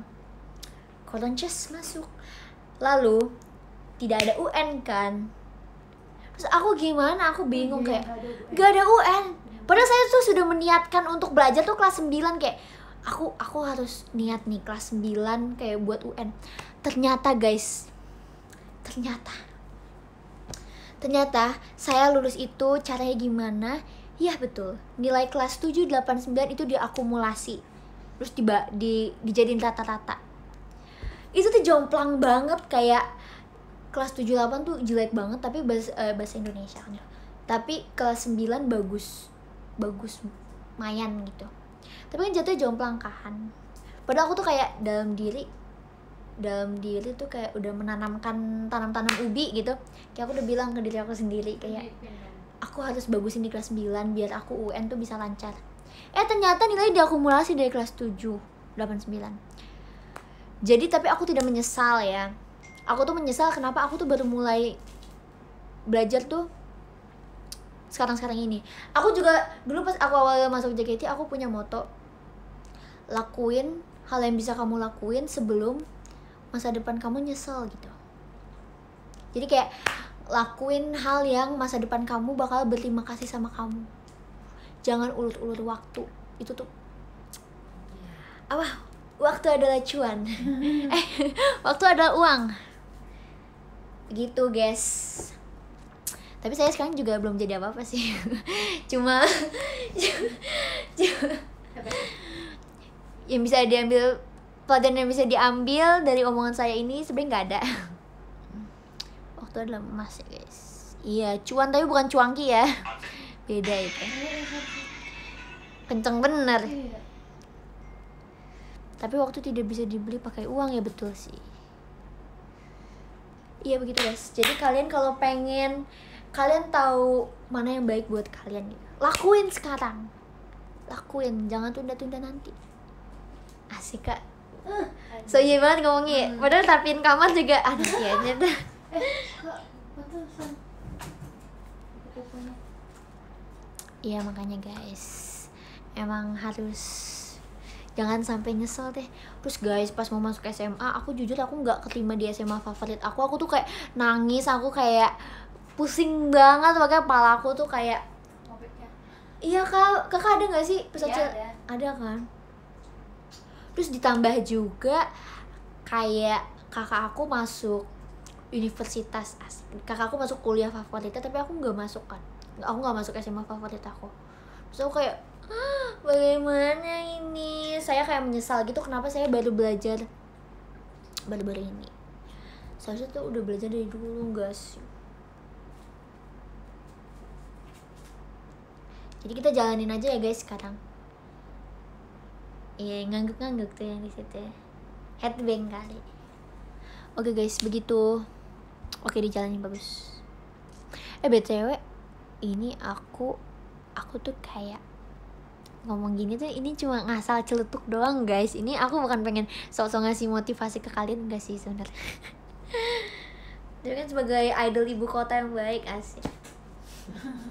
Koronces masuk lalu tidak ada UN kan? Terus aku gimana? Aku bingung Iya, kayak gak ada UN padahal saya tuh sudah meniatkan untuk belajar tuh kelas 9 kayak aku aku harus niat nih kelas 9 kayak buat UN ternyata guys ternyata ternyata saya lulus itu caranya gimana ya betul. Nilai kelas 7 8 9 itu diakumulasi. Terus diba, di dijadiin rata-rata. Itu tuh jomplang banget kayak kelas 7 8 tuh jelek banget tapi bahasa, eh, bahasa Indonesia kan ya. tapi kelas 9 bagus. Bagus. Mayan gitu. Tapi kan jatuhnya jomplang kan. Padahal aku tuh kayak dalam diri dalam diri tuh kayak udah menanamkan tanam-tanam ubi gitu. Kayak aku udah bilang ke diri aku sendiri kayak aku harus bagusin di kelas 9 biar aku UN tuh bisa lancar. Eh ternyata nilai diakumulasi dari kelas 7 8 9 jadi tapi aku tidak menyesal ya. Aku tuh menyesal kenapa aku tuh baru mulai belajar tuh sekarang-sekarang ini. Aku juga dulu pas aku awalnya masuk JKT aku punya moto. Lakuin hal yang bisa kamu lakuin sebelum masa depan kamu nyesel gitu. Jadi kayak lakuin hal yang masa depan kamu bakal berterima kasih sama kamu. Jangan ulur-ulur waktu. Itu tuh. Apa? Waktu adalah cuan. Eh waktu adalah uang. Gitu guys. Tapi saya sekarang juga belum jadi apa apa sih. Cuma cuma- yang bisa diambil pelajaran yang bisa diambil dari omongan saya ini sebenarnya nggak ada waktu adalah emas ya guys. Iya cuan tapi bukan cuangki ya. Beda itu. Kenceng bener. Iya. tapi waktu tidak bisa dibeli pakai uang ya betul sih. Iya begitu guys. Jadi kalian kalau pengen kalian tahu mana yang baik buat kalian gitu. lakuin sekarang. Lakuin jangan tunda-tunda nanti. Asik kak. So iya banget ngomongnya. Padahal tapin kamar juga aduh ya Iya makanya guys. Emang harus Jangan sampai nyesel deh. Terus guys pas mau masuk SMA Aku jujur aku nggak keterima di SMA favorit aku. Aku tuh kayak nangis Aku kayak pusing banget. Makanya kepala aku tuh kayak. Iya kak, kakak ada gak sih pesan Iya, ada. Ada kan? Terus ditambah juga Kayak kakak aku masuk Universitas asik. Kakak aku masuk kuliah favoritnya Tapi aku nggak masuk kan. Aku nggak masuk SMA favorit aku. Aku kayak "Ah, Bagaimana ini? Saya kayak menyesal gitu Kenapa saya baru belajar Baru-baru ini? Seharusnya tuh udah belajar dari dulu guys Jadi kita jalanin aja ya guys sekarang. Iya ngangguk-ngangguk tuh yang di situ headbang kali. Oke guys begitu oke dijalanin bagus. Eh btw ini aku aku tuh kayak ngomong gini tuh ini cuma ngasal celetuk doang guys. Ini aku bukan pengen sok-sok ngasih motivasi ke kalian enggak sih sebenarnya. Dia kan sebagai idol ibu kota yang baik asik.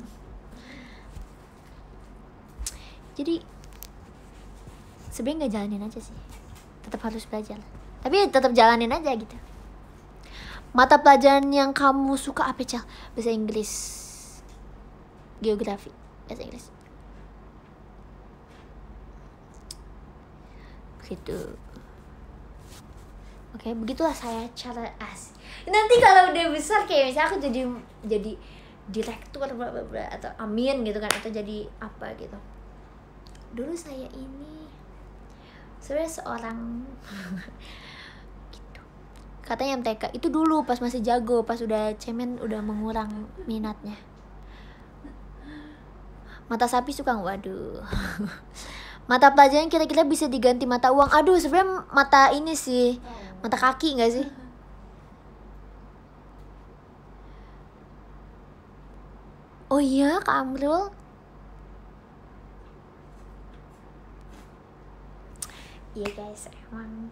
Jadi sebenarnya nggak jalanin aja sih. Tetap harus belajar. Tapi tetap jalanin aja gitu mata pelajaran yang kamu suka apa cel? Bahasa Inggris. Geografi. Bahasa Inggris. Gitu. Oke begitulah saya cara as. Nanti kalau udah besar kayak misalnya aku jadi jadi direktur bla bla bla atau amin gitu kan atau jadi apa gitu. Dulu saya ini sebenarnya seorang katanya MTK itu dulu pas masih jago pas udah cemen udah mengurang minatnya. Mata sapi suka nggak? waduh. Mata pelajaran kira-kira bisa diganti mata uang. Aduh sebenarnya mata ini sih mata kaki nggak sih? Oh iya kak Amrul. Iya guys emang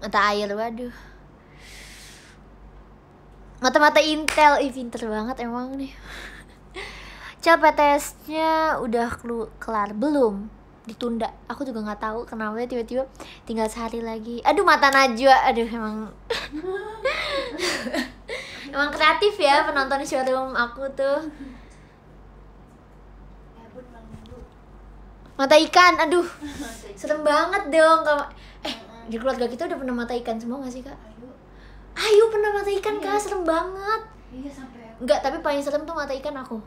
mata air waduh. Mata-mata intel ih pinter banget emang nih. Cel PTS-nya udah kelar belum? Ditunda. Aku juga nggak tahu kenapa tiba-tiba tinggal sehari lagi. Aduh mata Najwa. Aduh emang. Emang kreatif ya penonton showroom aku tuh. Mata ikan aduh. Serem banget dong eh di keluarga kita udah pernah mata ikan semua gak sih kak Ayo. ayo pernah mata ikan Iya. kak serem banget Iya sampai Enggak, tapi paling serem tuh mata ikan aku.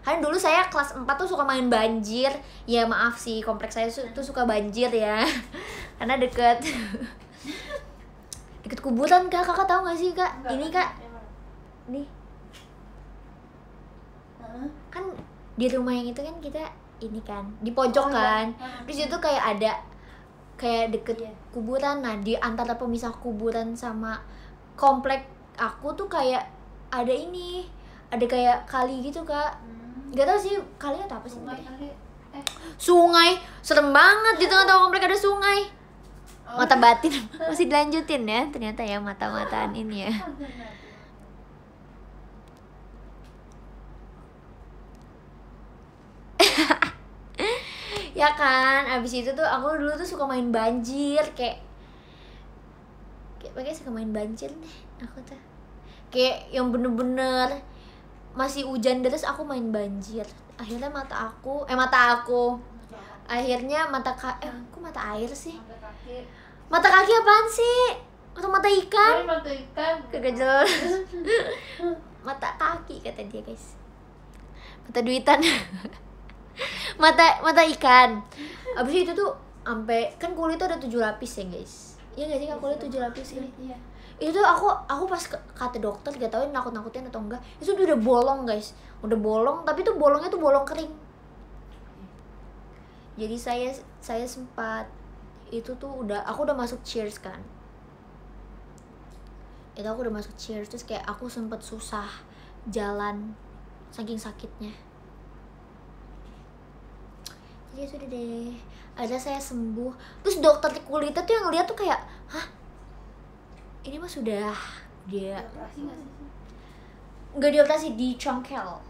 Kan dulu saya kelas 4 tuh suka main banjir. Ya maaf sih, kompleks saya tuh suka banjir ya. Karena deket deket kuburan kak, kakak tahu gak sih kak? Enggak, Ini kak, nih kan di rumah yang itu kan kita ini kan di pojok Oh, iya. kan. Heeh. Terus itu kayak ada kayak deket Iya. kuburan. Nah di antara pemisah kuburan sama komplek aku tuh kayak ada ini, ada kayak kali gitu kak. Hmm. Gak tau sih kalian atau apa sih Sungai kali. Eh. Sungai Serem banget di tengah-tengah komplek ada sungai Oh. Mata batin Masih dilanjutin ya Ternyata ya mata-mataan ini ya Oh, benar. Ya kan Abis itu tuh aku dulu tuh suka main banjir Kayak Kayak pakai suka main banjir deh Aku tuh Kayak yang bener-bener Masih hujan terus aku main banjir Akhirnya mata aku Eh mata aku Akhirnya mata ka Eh kok mata air sih Mata kaki. Mata kaki apaan sih? Atau mata ikan? Kan mata ikan. Kagak jelas. mata kaki kata dia guys. Mata duitan. mata mata ikan. Abis itu tuh sampai kan kulit tuh ada tujuh lapis ya guys. Iya gak sih kak kulit tujuh lapis kan? Iya. Itu tuh aku aku pas ke, kata dokter gak tau nakut nakutin atau enggak. Itu tuh udah bolong guys. Udah bolong tapi tuh bolongnya tuh bolong kering. Jadi saya saya sempat itu tuh udah aku udah masuk cheers kan itu aku udah masuk cheers terus kayak aku sempet susah jalan saking sakitnya ya sudah deh. Ada saya sembuh. Terus dokter kulitnya tuh yang lihat tuh kayak hah? Ini mah sudah dia Operasi nggak dioperasi di congkel.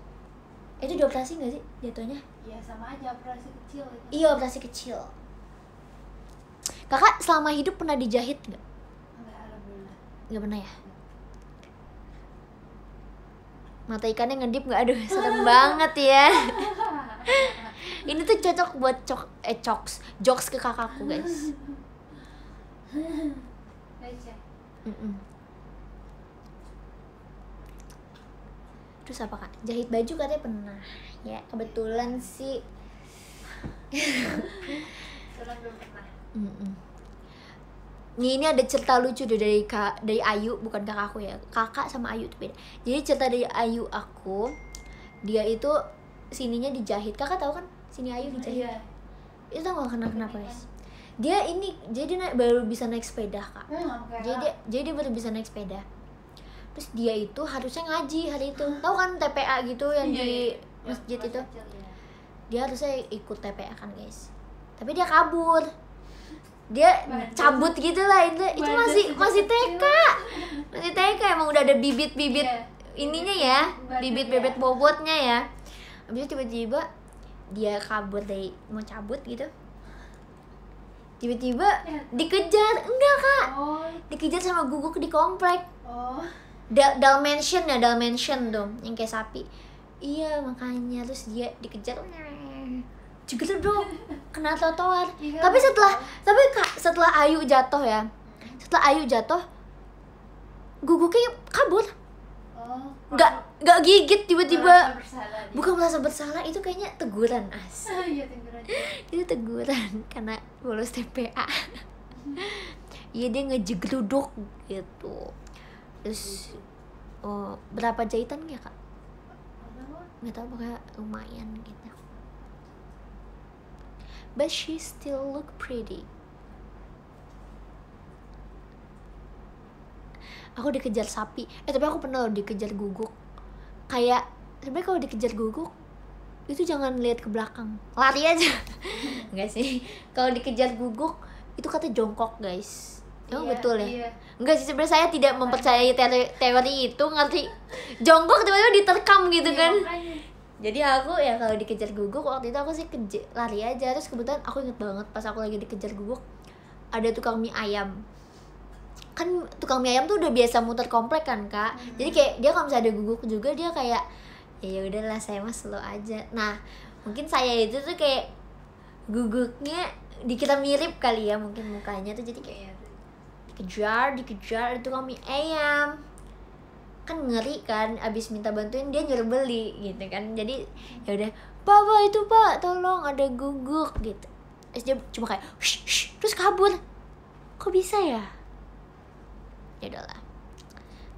Itu dioperasi nggak sih jatuhnya? Iya sama aja operasi kecil itu. iya operasi kecil. Kakak selama hidup pernah dijahit nggak? Nggak pernah ya? Mata ikannya ngedip nggak? Aduh serem banget ya ini tuh cocok buat cok eh coks jokes ke kakakku guys. Terus apa kak? Jahit baju katanya pernah. Ya kebetulan sih. Sekarang belum pernah. Mm-mm. nih ini ada cerita lucu deh dari kak dari Ayu bukan kakakku ya. Kakak sama Ayu tuh beda. Jadi cerita dari Ayu aku dia itu sininya dijahit. Kakak tahu kan sini Ayu dijahit? Iya. itu tau gak kenapa guys? Dia ini jadi naik baru bisa naik sepeda kak. Hmm, oke. jadi jadi baru bisa naik sepeda. Terus dia itu harusnya ngaji hari itu. Tahu kan TPA gitu yang Iya, di iya. Masjid itu? iya. dia harusnya ikut TPA kan guys. Tapi dia kabur. Dia cabut gitu lah. Itu itu masih masih. TK masih TK emang udah ada bibit-bibit Iya. ininya ya. Bandel bibit bebet bobotnya ya habis itu tiba-tiba dia kabur dari mau cabut gitu. Tiba-tiba Ya. dikejar. Enggak kak. Oh, dikejar sama guguk di komplek. Oh. Dal Dalmatian ya Dalmatian tuh yang kayak sapi. Iya makanya. Terus dia dikejar. Juga dong kena trotoar. Iya, tapi setelah tapi kak setelah Ayu jatuh ya setelah Ayu jatuh guguknya kabur. Oh. Nggak gigit tiba-tiba. Dia. bukan merasa bersalah itu kayaknya teguran as. Iya, teguran. itu teguran karena bolos TPA iya dia ngejegluduk gitu. Terus oh, berapa jahitan ya kak? Nggak tahu pokoknya lumayan gitu. But she still look pretty. Aku dikejar sapi. Eh tapi aku pernah loh dikejar guguk kayak sebenarnya kalau dikejar guguk itu jangan lihat ke belakang. Lari aja. Enggak sih. Kalau dikejar guguk itu kata jongkok guys. Emang Iya, betul ya? Iya. Enggak sih sebenarnya saya tidak mempercayai teori, teori itu ngerti. Jongkok tiba-tiba diterkam gitu Iya, kan. makanya. jadi aku ya kalau dikejar guguk waktu itu aku sih keje- lari aja. Terus kebetulan aku inget banget pas aku lagi dikejar guguk ada tukang mie ayam kan tukang mie ayam tuh udah biasa muter komplek kan kak. Hmm. jadi kayak dia kalau misalnya ada guguk juga dia kayak ya ya udahlah saya mah slow aja. Nah mungkin saya itu tuh kayak guguknya dikira mirip kali ya mungkin mukanya tuh jadi kayak dikejar dikejar itu kami ayam. Kan ngeri kan abis minta bantuin dia nyuruh beli gitu kan. Jadi ya udah papa itu pak tolong ada guguk gitu. Terus dia cuma kayak "Shh, shh," terus kabur. Kok bisa ya ya udahlah.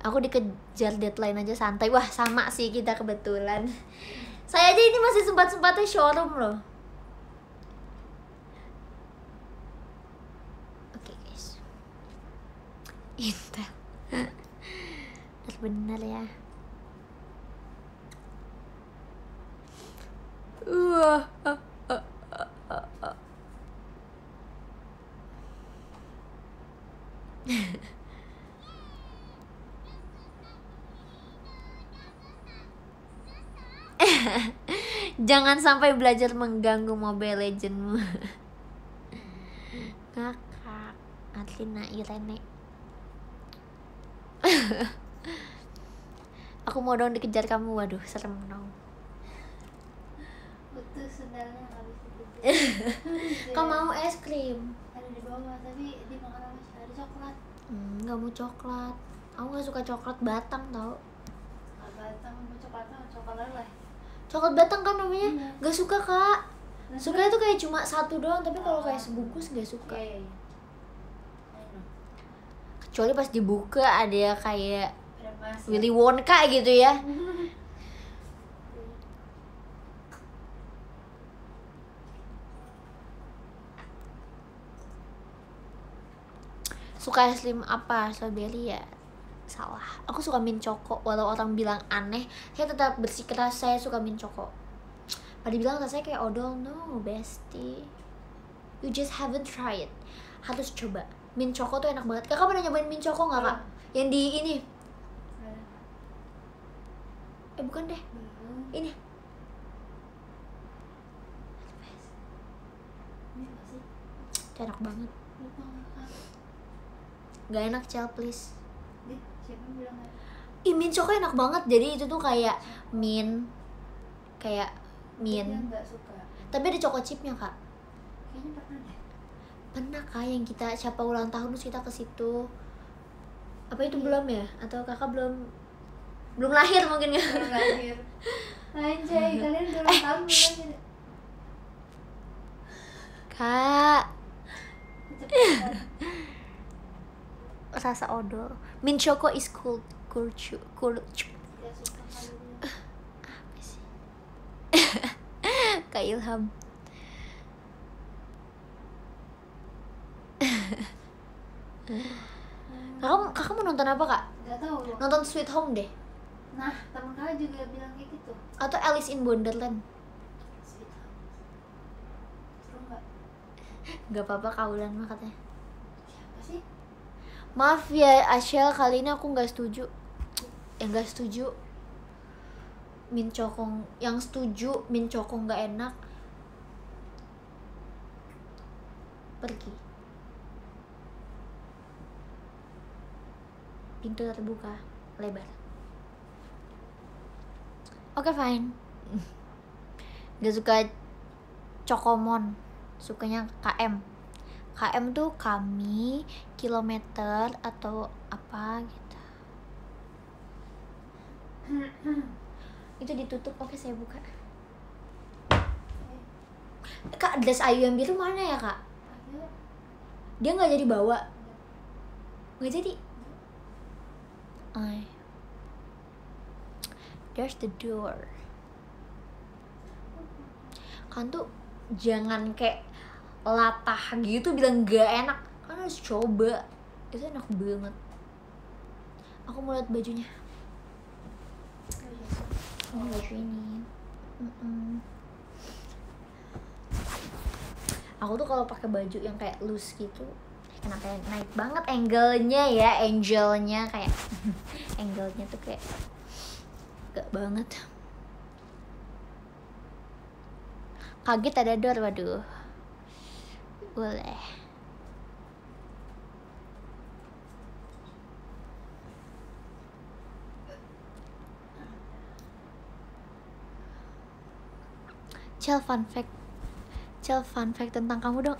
Aku dikejar deadline aja santai. Wah sama sih kita kebetulan. Saya aja ini masih sempat sempatnya showroom loh. Oke guys. Intel. Benar ya Jangan sampai belajar mengganggu Mobile Legendmu. Ngakak. Atlina Irene. Aku mau dong dikejar kamu. Waduh, serem dong. Putus sendalnya habis itu. Kau mau es krim? Ada di bawah tapi di makanan masih ada coklat. Hmm, nggak mau coklat. Aku nggak suka coklat batang tau. Batang, mau coklat? Coklat leleh. Coklat batang kan namanya? Iya. Nggak suka kak. Nah, Suka itu kayak cuma satu doang, tapi kalau kayak sebungkus nggak suka. Iya, iya, iya. Kecuali pas dibuka ada kayak emas. Willy Wonka gitu ya. Suka es krim apa? Strawberry ya? Salah. Aku suka mint choco. Walau orang bilang aneh, saya tetap bersikeras saya suka mint choco. Pada bilang rasanya kayak odol, no bestie. You just haven't tried. Harus coba. Mint choco tuh enak banget. Kakak pernah nyobain mint choco nggak kak? Yang di ini? Eh bukan deh. Ini. Enak banget. Gak enak cel please. Siapa yang bilang nggak? Ih mint choco enak banget. Jadi itu tuh kayak mint kayak Dia suka. Tapi ada choco chipnya kak. Kayaknya pernah deh. Pernah kak yang kita siapa ulang tahun terus kita ke situ. Apa itu belum ya? Atau kakak belum belum lahir mungkin ya? Baru lahir. Anjay, kalian udah ulang tahun belum lahir? Kak, Cepetan. rasa odol mint choco is cool suka kalorinya. apa sih Kak Ilham kakak kakak mau nonton apa kak Gak tahu loh. nonton Sweet Home deh Nah, teman kakak juga bilang kayak gitu. atau Alice in Wonderland Sweet home. Seru nggak? nggak apa-apa kaulan mah katanya Siapa sih? Maaf ya Ashel kali ini aku nggak setuju. Yang nggak setuju. Min cokong yang setuju min cokong nggak enak. Pergi. Pintu terbuka lebar. Oke fine. Nggak suka cokomon sukanya KM KM tuh kami kilometer atau apa gitu. Itu ditutup. Oke saya buka. Kak dress Ayu yang biru mana ya kak? Dia nggak jadi bawa. Nggak jadi? Ay. there's the door. Kan tuh jangan kayak latah gitu bilang gak enak. Kan harus coba. Itu enak banget. Aku mau lihat bajunya. Ini baju ini. Mm-mm. aku tuh kalau pakai baju yang kayak loose gitu kenapa ya? naik banget angle-nya ya angelnya kayak angle-nya tuh kayak gak banget. Kaget ada door waduh boleh. Cel fun fact. Cel fun fact tentang kamu dong.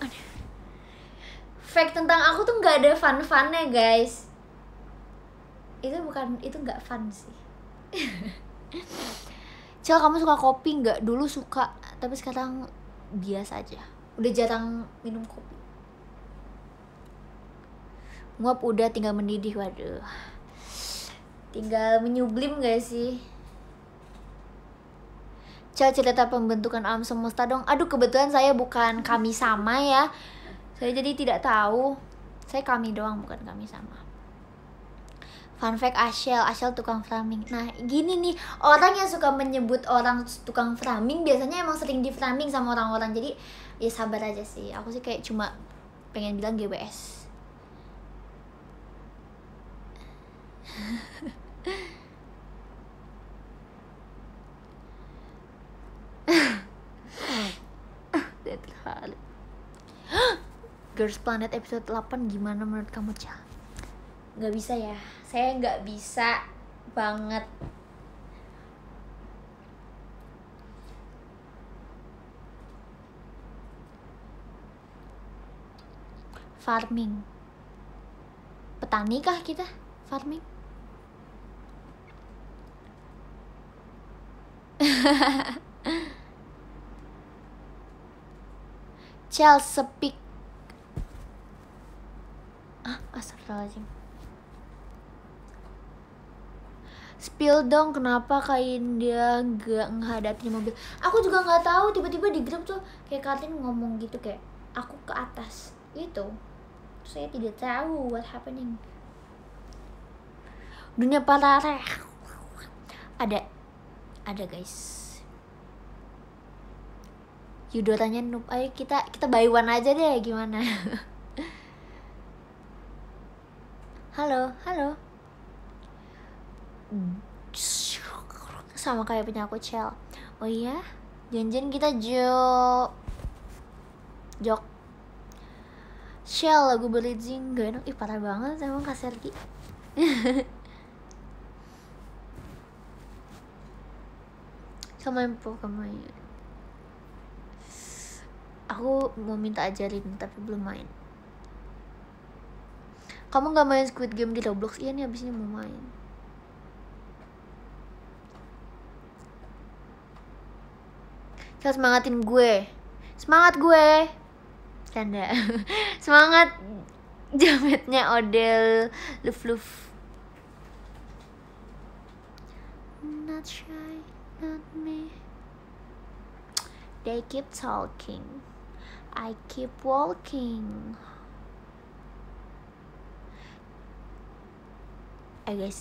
Fact tentang aku tuh nggak ada fun-funnya guys. Itu bukan, itu nggak fun sih. Cel kamu suka kopi nggak? Dulu suka, tapi sekarang biasa aja Udah jarang minum kopi Nguap udah tinggal mendidih, waduh Tinggal menyublim gak sih? Cel cerita pembentukan alam semesta dong. Aduh kebetulan saya bukan kami sama ya. Saya jadi tidak tahu. Saya kami doang bukan kami sama. Fun fact Ashel, Ashel tukang framing. Nah gini nih orang yang suka menyebut orang tukang framing biasanya emang sering di framing sama orang-orang. Jadi ya sabar aja sih. Aku sih kayak cuma pengen bilang GWS. Girls Planet episode 8 gimana menurut kamu, Cel? Gak bisa ya. Saya nggak bisa banget. Farming. Petani kah kita? Farming? Cel sepik ah astagfirullahaladzim spill dong kenapa kain dia nggak ngehadatin mobil? Aku juga nggak tahu tiba-tiba di grup tuh kayak Kartin ngomong gitu kayak aku ke atas gitu. Saya tidak tahu what happening. Dunia paralel. Ada ada guys. Yudoranya noob ayo kita kita buy one aja deh gimana? Halo halo sama kayak punya aku Cel oh iya? Janjian kita jo jok. Shell lagu Berlizing gak enak. Ih parah banget emang Kak Sergi. Sama info kamu aku mau minta ajarin tapi belum main. Kamu nggak main Squid Game di Roblox? Iya nih abis ini mau main Kita semangatin gue. Semangat gue. Canda. Semangat jametnya Odell Luf Luf not shy not me. They keep talking. I keep walking. Eh guys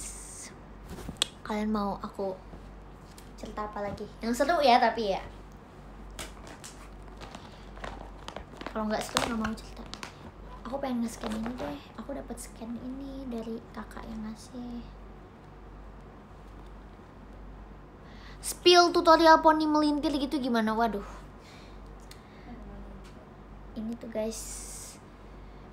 kalian mau aku cerita apa lagi? Yang seru ya tapi ya kalau nggak seru nggak mau cerita. Aku pengen nge-scan ini deh. Aku dapat scan ini dari kakak yang ngasih. Spill tutorial poni melintir gitu gimana? Waduh. Ini tuh guys.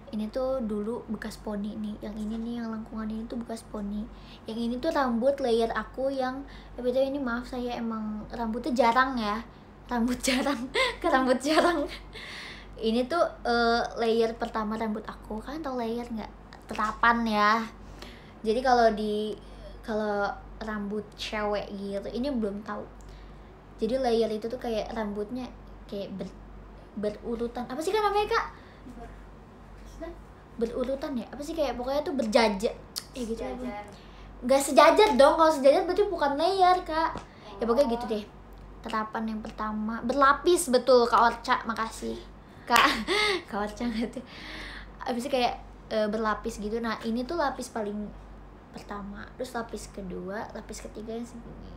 Ini tuh dulu bekas poni nih. Yang ini nih yang lengkungan ini tuh bekas poni. Yang ini tuh rambut layer aku yang ya btw ini maaf saya emang rambutnya jarang ya. Rambut jarang. Ke rambut jarang ini tuh eh, layer pertama rambut aku. Kan tau layer nggak? Terapan ya. Jadi kalau di kalau rambut cewek gitu ini belum tahu. Jadi layer itu tuh kayak rambutnya kayak ber, berurutan. Apa sih kan namanya kak? Berurutan ya? Apa sih kayak pokoknya tuh berjajar ya gitu. Ya Bu. Jajar. nggak sejajar dong. Kalau sejajar berarti bukan layer kak. Ya pokoknya gitu deh. Terapan yang pertama. Berlapis betul kak Orca. Makasih kak kak Orca gitu abis kayak e, berlapis gitu. Nah ini tuh lapis paling pertama. Terus lapis kedua lapis ketiga yang segini.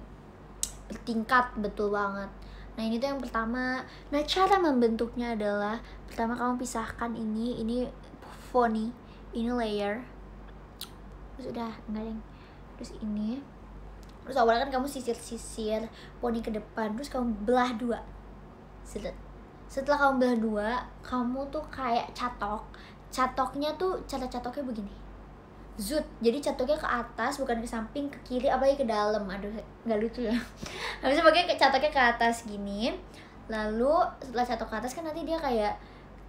Bertingkat betul banget. Nah ini tuh yang pertama. Nah cara membentuknya adalah pertama kamu pisahkan ini. Ini phony ini layer. Terus udah deng terus ini. Terus awalnya kan kamu sisir-sisir poni ke depan. Terus kamu belah dua. Set. Setelah kamu belah dua kamu tuh kayak catok. Catoknya tuh cara catoknya begini. Zut jadi catoknya ke atas bukan ke samping ke kiri apalagi ke dalam. Aduh nggak lucu ya. Habis pakai catoknya ke atas gini. Lalu setelah catok ke atas kan nanti dia kayak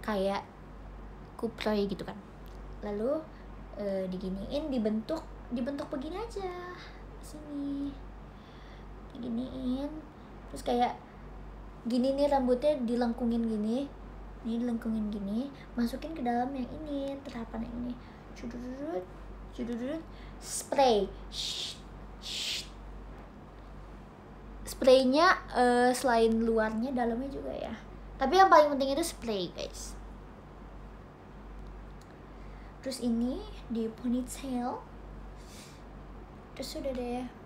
kayak kuproy gitu kan. Lalu eh, diginiin dibentuk dibentuk begini aja. Sini. Diginiin. Terus kayak gini nih rambutnya dilengkungin gini ini dilengkungin gini masukin ke dalam yang ini terapan yang ini. Cudurut cudurut spray. Spraynya eh, selain luarnya dalamnya juga ya. Tapi yang paling penting itu spray guys. Terus ini di ponytail. Terus sudah deh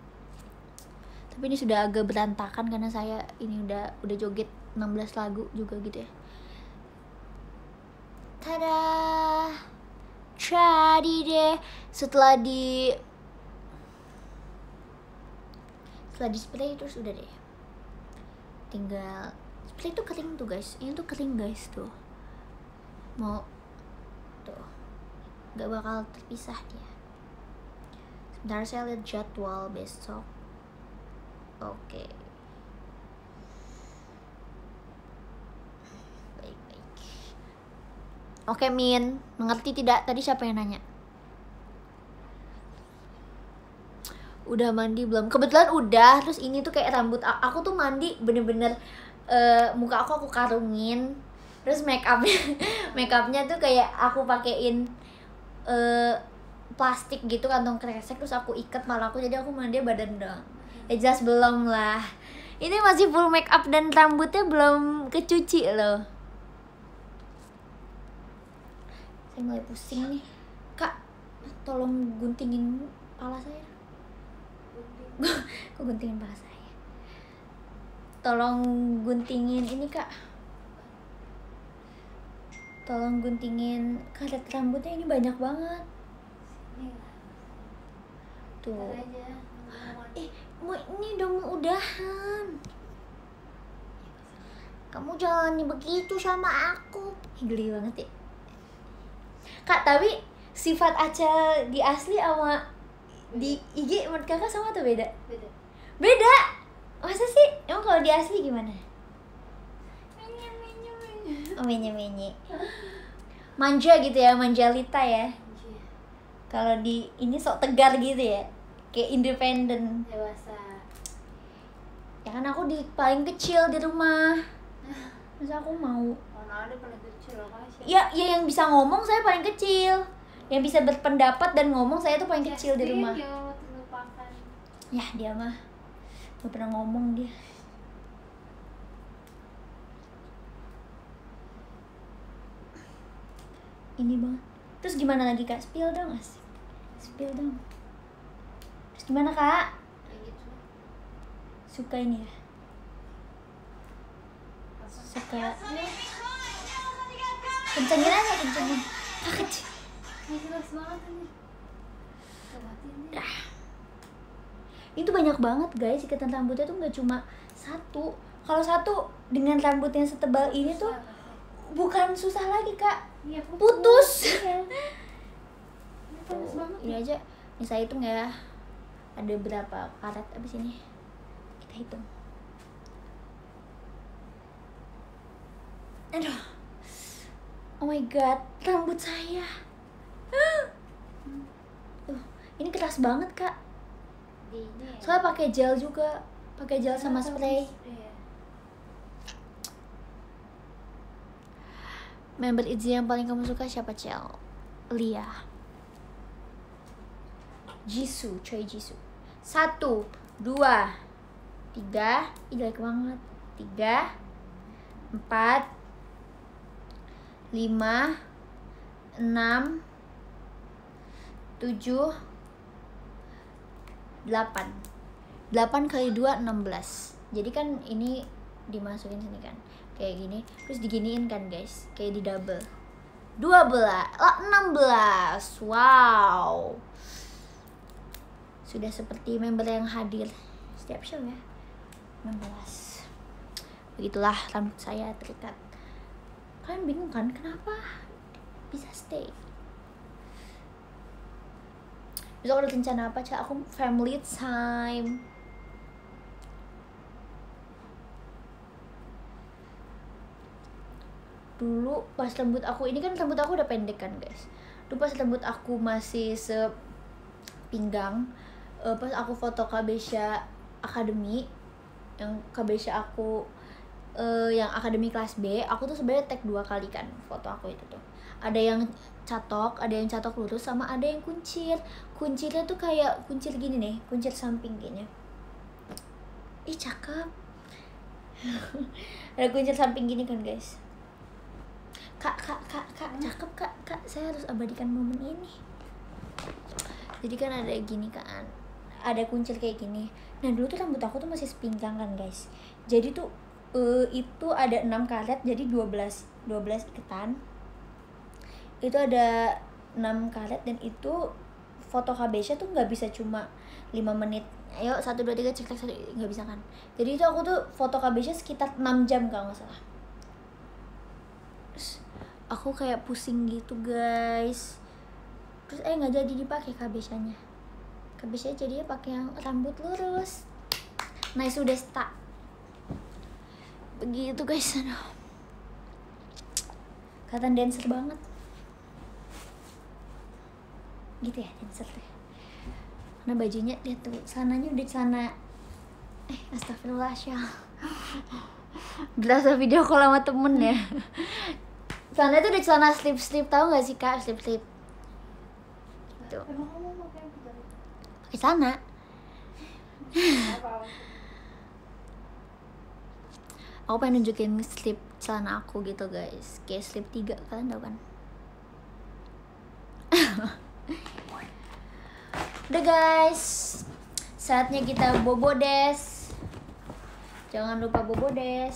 tapi ini sudah agak berantakan karena saya ini udah udah joget 16 lagu juga gitu ya. Tada! Jadi deh. Setelah di setelah di spray terus udah deh. Tinggal spray itu kering tuh guys. Ini tuh kering guys tuh. Mau tuh. Nggak bakal terpisah dia. Sebentar saya lihat jadwal besok oke. Baik baik oke Min. Mengerti tidak? Tadi siapa yang nanya? Udah mandi belum? Kebetulan udah. Terus ini tuh kayak rambut aku tuh mandi bener-bener eh, muka aku aku karungin. Terus make upnya make upnya tuh kayak aku pakein eh, plastik gitu kantong kresek terus aku ikat malah aku. Jadi aku mandi badan doang ya jelas belum lah. Ini masih full make up dan rambutnya belum kecuci loh. Saya mulai pusing nih. Kak tolong guntingin kepala saya. Kok guntingin kepala saya? Tolong guntingin ini kak. Tolong guntingin karet rambutnya ini banyak banget. Tuh Aja. mau ini udah mau udahan. Kamu jangan begitu sama aku. Geli banget ya. Kak tapi sifat Aca di asli sama di IG menurut kakak sama atau beda? Beda. beda? Masa sih? Emang kalau di asli gimana? Menye, menye, menye. oh menye menye. Manja gitu ya manjalita ya. Kalau di ini sok tegar gitu ya kayak independen Dewasa. ya kan aku di paling kecil di rumah. Masa aku mau. Mana ada paling kecil ya ya yang bisa ngomong saya paling kecil. Yang bisa berpendapat dan ngomong saya tuh paling kecil di rumah. ya dia mah. Gak pernah ngomong dia. Ini banget. Terus gimana lagi kak? Spill dong asik. Spill dong gimana kak? Gitu. suka ini ya? Suka. Kencengin aja kencengin. Kecil Ini itu banyak banget guys. Ikatan rambutnya tuh nggak cuma satu. Kalau satu dengan rambut yang setebal ini tuh bukan susah lagi kak. Iya, putus. Iya. Ini ini aja. Ini saya hitung ya ada berapa karet abis ini? Kita hitung. Aduh. Oh my god rambut saya. Tuh, ini keras banget kak. Ya. soalnya pakai gel juga. Pakai gel sama spray. Member ITZY yang paling kamu suka siapa Cel? Lia. Jisoo, Choi Jisoo Satu, dua, tiga. Ih jelek banget. Tiga Empat Lima Enam Tujuh Delapan. Delapan kali dua, enam belas. Jadi kan ini dimasukin sini kan. Kayak gini. Terus diginiin kan guys. Kayak di double. 12 oh, 16 Wow Sudah seperti member yang hadir Setiap show ya. 16 Begitulah rambut saya terikat. Kalian bingung kan kenapa Bisa stay? Besok ada rencana apa Cak? Aku family time. Dulu pas rambut aku ini kan rambut aku udah pendek kan guys? Dulu pas rambut aku masih sepinggang eh, pas aku foto Kabesha Academy yang Kabesha aku eh, yang akademi kelas B aku tuh sebenarnya tag dua kali kan foto aku itu tuh. Ada yang catok ada yang catok lurus sama ada yang kuncir. Kuncirnya tuh kayak kuncir gini nih kuncir samping gini ih cakep. Ada kuncir samping gini kan guys? Kak kak kak kak cakep kak kak. Saya harus abadikan momen ini. Jadi kan ada gini kan ada kuncir kayak gini. Nah dulu tuh rambut aku tuh masih sepinggang kan guys. Jadi tuh eh, itu ada 6 karet jadi 12 12 iketan. Itu ada 6 karet dan itu foto Kabesha tuh nggak bisa cuma 5 menit. Ayo satu dua tiga cek cek nggak bisa kan? Jadi itu aku tuh foto Kabesha sekitar 6 jam kalau nggak salah. Terus aku kayak pusing gitu guys. Terus eh nggak jadi dipakai kabesanya kabesanya jadinya pakai yang rambut lurus. Nah sudah tak begitu guys. Aduh kata dancer banget. Gitu ya dancer tuh karena bajunya dia tuh sananya udah celana eh astagfirullah syah. Berasa video call sama temen ya. Celana itu udah celana slip slip tahu nggak sih kak slip slip gitu Celana Apa? aku pengen nunjukin slip celana aku gitu guys. Kayak slip 3 kalian tahu kan? Udah guys. Saatnya kita bobo des jangan lupa bobo des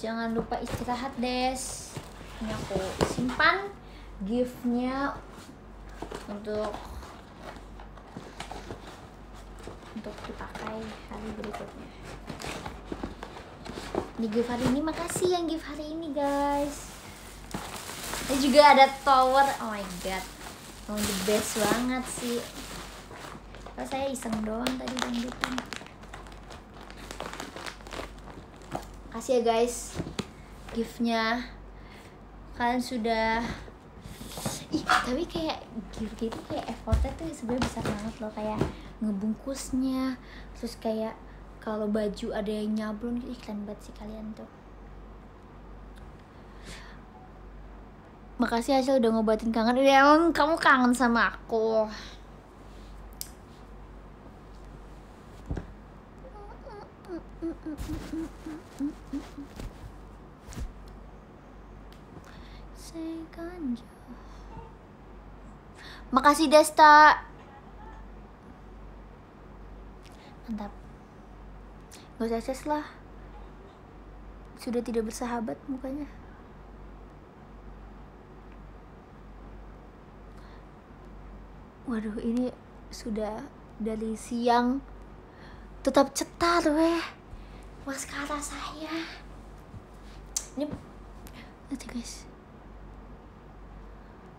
jangan lupa istirahat des. Ini aku simpan giftnya untuk untuk dipakai hari berikutnya. Di gift hari ini makasih yang gift hari ini guys. Dan juga ada tower. Oh my god. Oh the best banget sih. Kalau saya iseng doang tadi dangdutan kasih ya guys. Giftnya. Kalian sudah ih tapi kayak gift gitu kayak effortnya tuh sebenarnya besar banget loh kayak ngebungkusnya terus kayak kalau baju ada yang nyablon gitu keren banget sih kalian tuh Makasih Acil udah ngobatin kangen. Ya emang kamu kangen sama aku. Seganjo. Makasih Desta. Mantap. Gak usah ses lah. Sudah tidak bersahabat mukanya. Waduh, ini sudah dari siang tetap cetar weh maskara saya ini nanti guys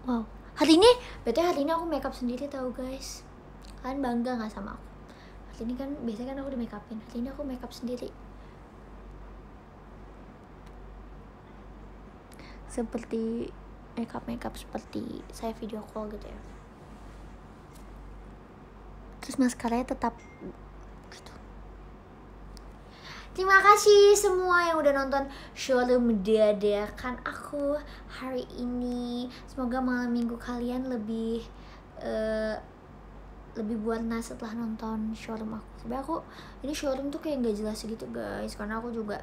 wow hari ini berarti hari ini aku makeup sendiri tahu guys. Kalian bangga nggak sama aku? Hari ini kan biasanya kan aku di makeupin hari ini aku makeup sendiri. Seperti makeup makeup seperti saya video call gitu ya. Terus maskaranya tetap Terima kasih semua yang udah nonton. Showroom dadakan aku hari ini. Semoga malam minggu kalian lebih uh, lebih berwarna setelah nonton showroom aku. Sebenernya aku ini showroom tuh kayak nggak jelas gitu guys, karena aku juga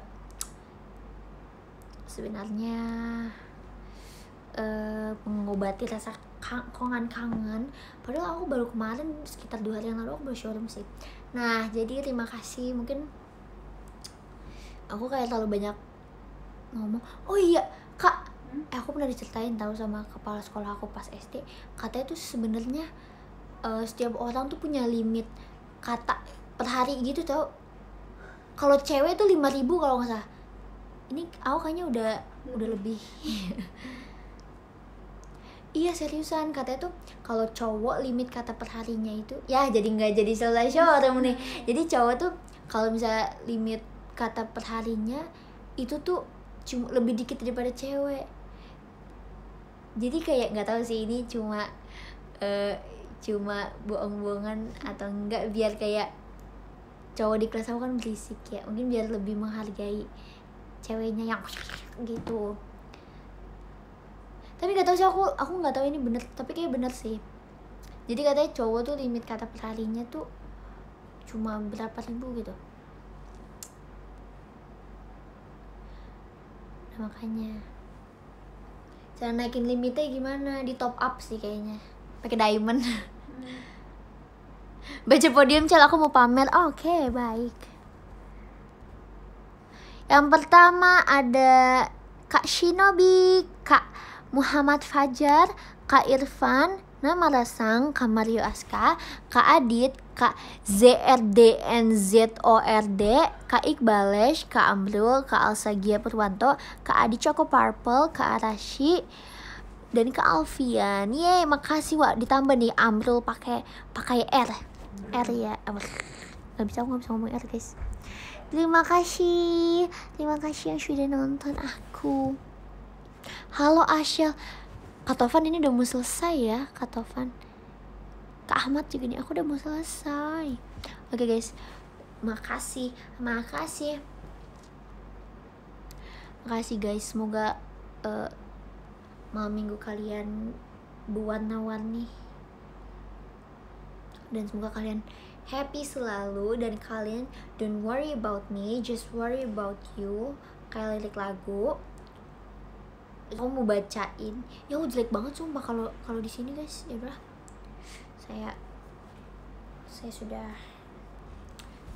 sebenarnya uh, mengobati rasa kangen kangen padahal aku baru kemarin sekitar dua hari yang lalu aku baru showroom sih. Nah jadi terima kasih. Mungkin aku kayak terlalu banyak ngomong oh iya kak. Eh, aku pernah diceritain tahu sama kepala sekolah aku pas SD katanya tuh sebenarnya uh, setiap orang tuh punya limit kata per hari gitu tau. Kalau cewek tuh 5000 kalau nggak salah. Ini aku kayaknya udah udah lebih. Iya seriusan katanya tuh kalau cowok limit kata perharinya itu ya jadi nggak jadi selesai showroom nih. Jadi cowok tuh kalau misalnya limit kata perharinya itu tuh cuma lebih dikit daripada cewek. Jadi kayak nggak tahu sih ini cuma uh, cuma bohong-bohongan atau enggak biar kayak cowok di kelas aku kan berisik ya. Mungkin biar lebih menghargai ceweknya yang gitu. Tapi nggak tahu sih aku aku nggak tahu ini bener tapi kayak bener sih. Jadi katanya cowok tuh limit kata perharinya tuh cuma berapa ribu gitu makanya. Cara naikin limitnya gimana? Di top up sih kayaknya. Pakai diamond. Baca podium cel aku mau pamer. Oh, oke okay, baik. Yang pertama ada kak Shinobi kak Muhammad Fajar, Kak Irfan, Nama Rasang, Kak Mario Aska, Kak Adit, Kak ZRDNZORD, Kak Iqbalesh, Kak Amrul, Kak Alsagia Purwanto, Kak Adi Choco Purple, Kak Arashi, dan Kak Alfian. Yeay, makasih Wak. Ditambah nih Amrul pakai pakai R. R ya. Gak bisa aku gak bisa ngomong R guys. Terima kasih. Terima kasih yang sudah nonton aku. Halo Asyel Kak Tovan ini udah mau selesai ya Kak Kak Ahmad juga nih aku udah mau selesai. Oke guys. Makasih Makasih. Makasih guys. Semoga uh, Malam minggu kalian Berwarna-warni. Dan semoga kalian happy selalu. Dan kalian don't worry about me just worry about you. Kayak lirik lagu. Kamu mau bacain. Ya aku jelek banget sumpah kalau kalau di sini guys. Ya udah saya saya sudah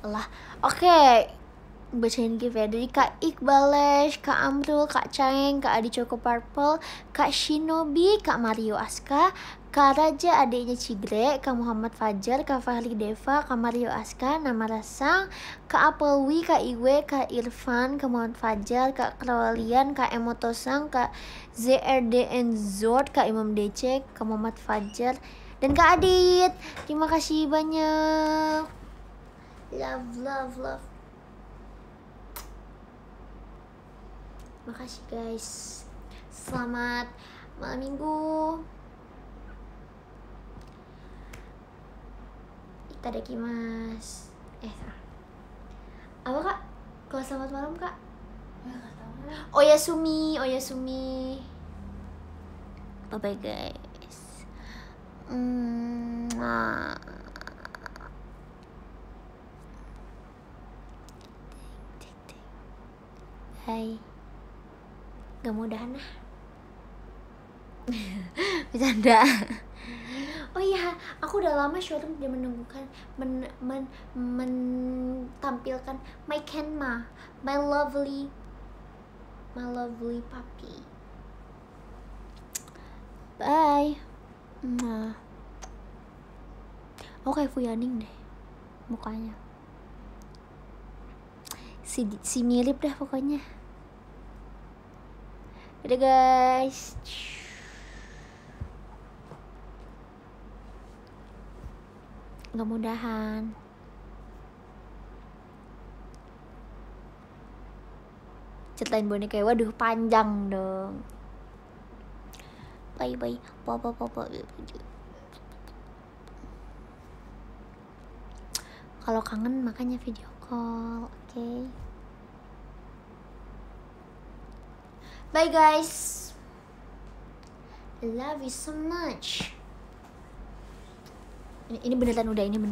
lah oke okay. bacain gift ya dari Kak Iqbalesh, Kak Amrul, Kak Caeng, Kak Adi Choco Purple, Kak Shinobi, Kak Mario Aska, Kak Raja adiknya Cigre, Kak Muhammad Fajar, Kak Fahri Deva, Kak Mario Aska, Nama Rasang, Kak Apelwi, Kak Iwe, Kak Irfan, Kak Muhammad Fajar, Kak Krawalian, Kak Emotosang, Kak ZRDN Zord, Kak Imam DC, Kak Muhammad Fajar, dan Kak Adit. Terima kasih banyak. Love, love, love. Makasih guys. Selamat malam minggu. Itadakimasu. Eh, salah. Apa kak? Kalau selamat malam kak? Oh ya Sumi, oh ya Sumi. bye bye guys Mwah. Hai Gak mudahan lah Bercanda Oh iya, aku udah lama showroom dia menunggukan men, men, mentampilkan my Kenma, my lovely, my lovely puppy. Bye. Mwah. Oh kayak Fuyaning deh mukanya. Si si mirip dah pokoknya. Udah guys. Gak mudahan. Ceritain boneka waduh panjang dong. Bye bye, papa papa. Kalau kangen makanya video call, oke? Okay? Bye guys. I love you so much. Ini, ini beneran udah ini beneran.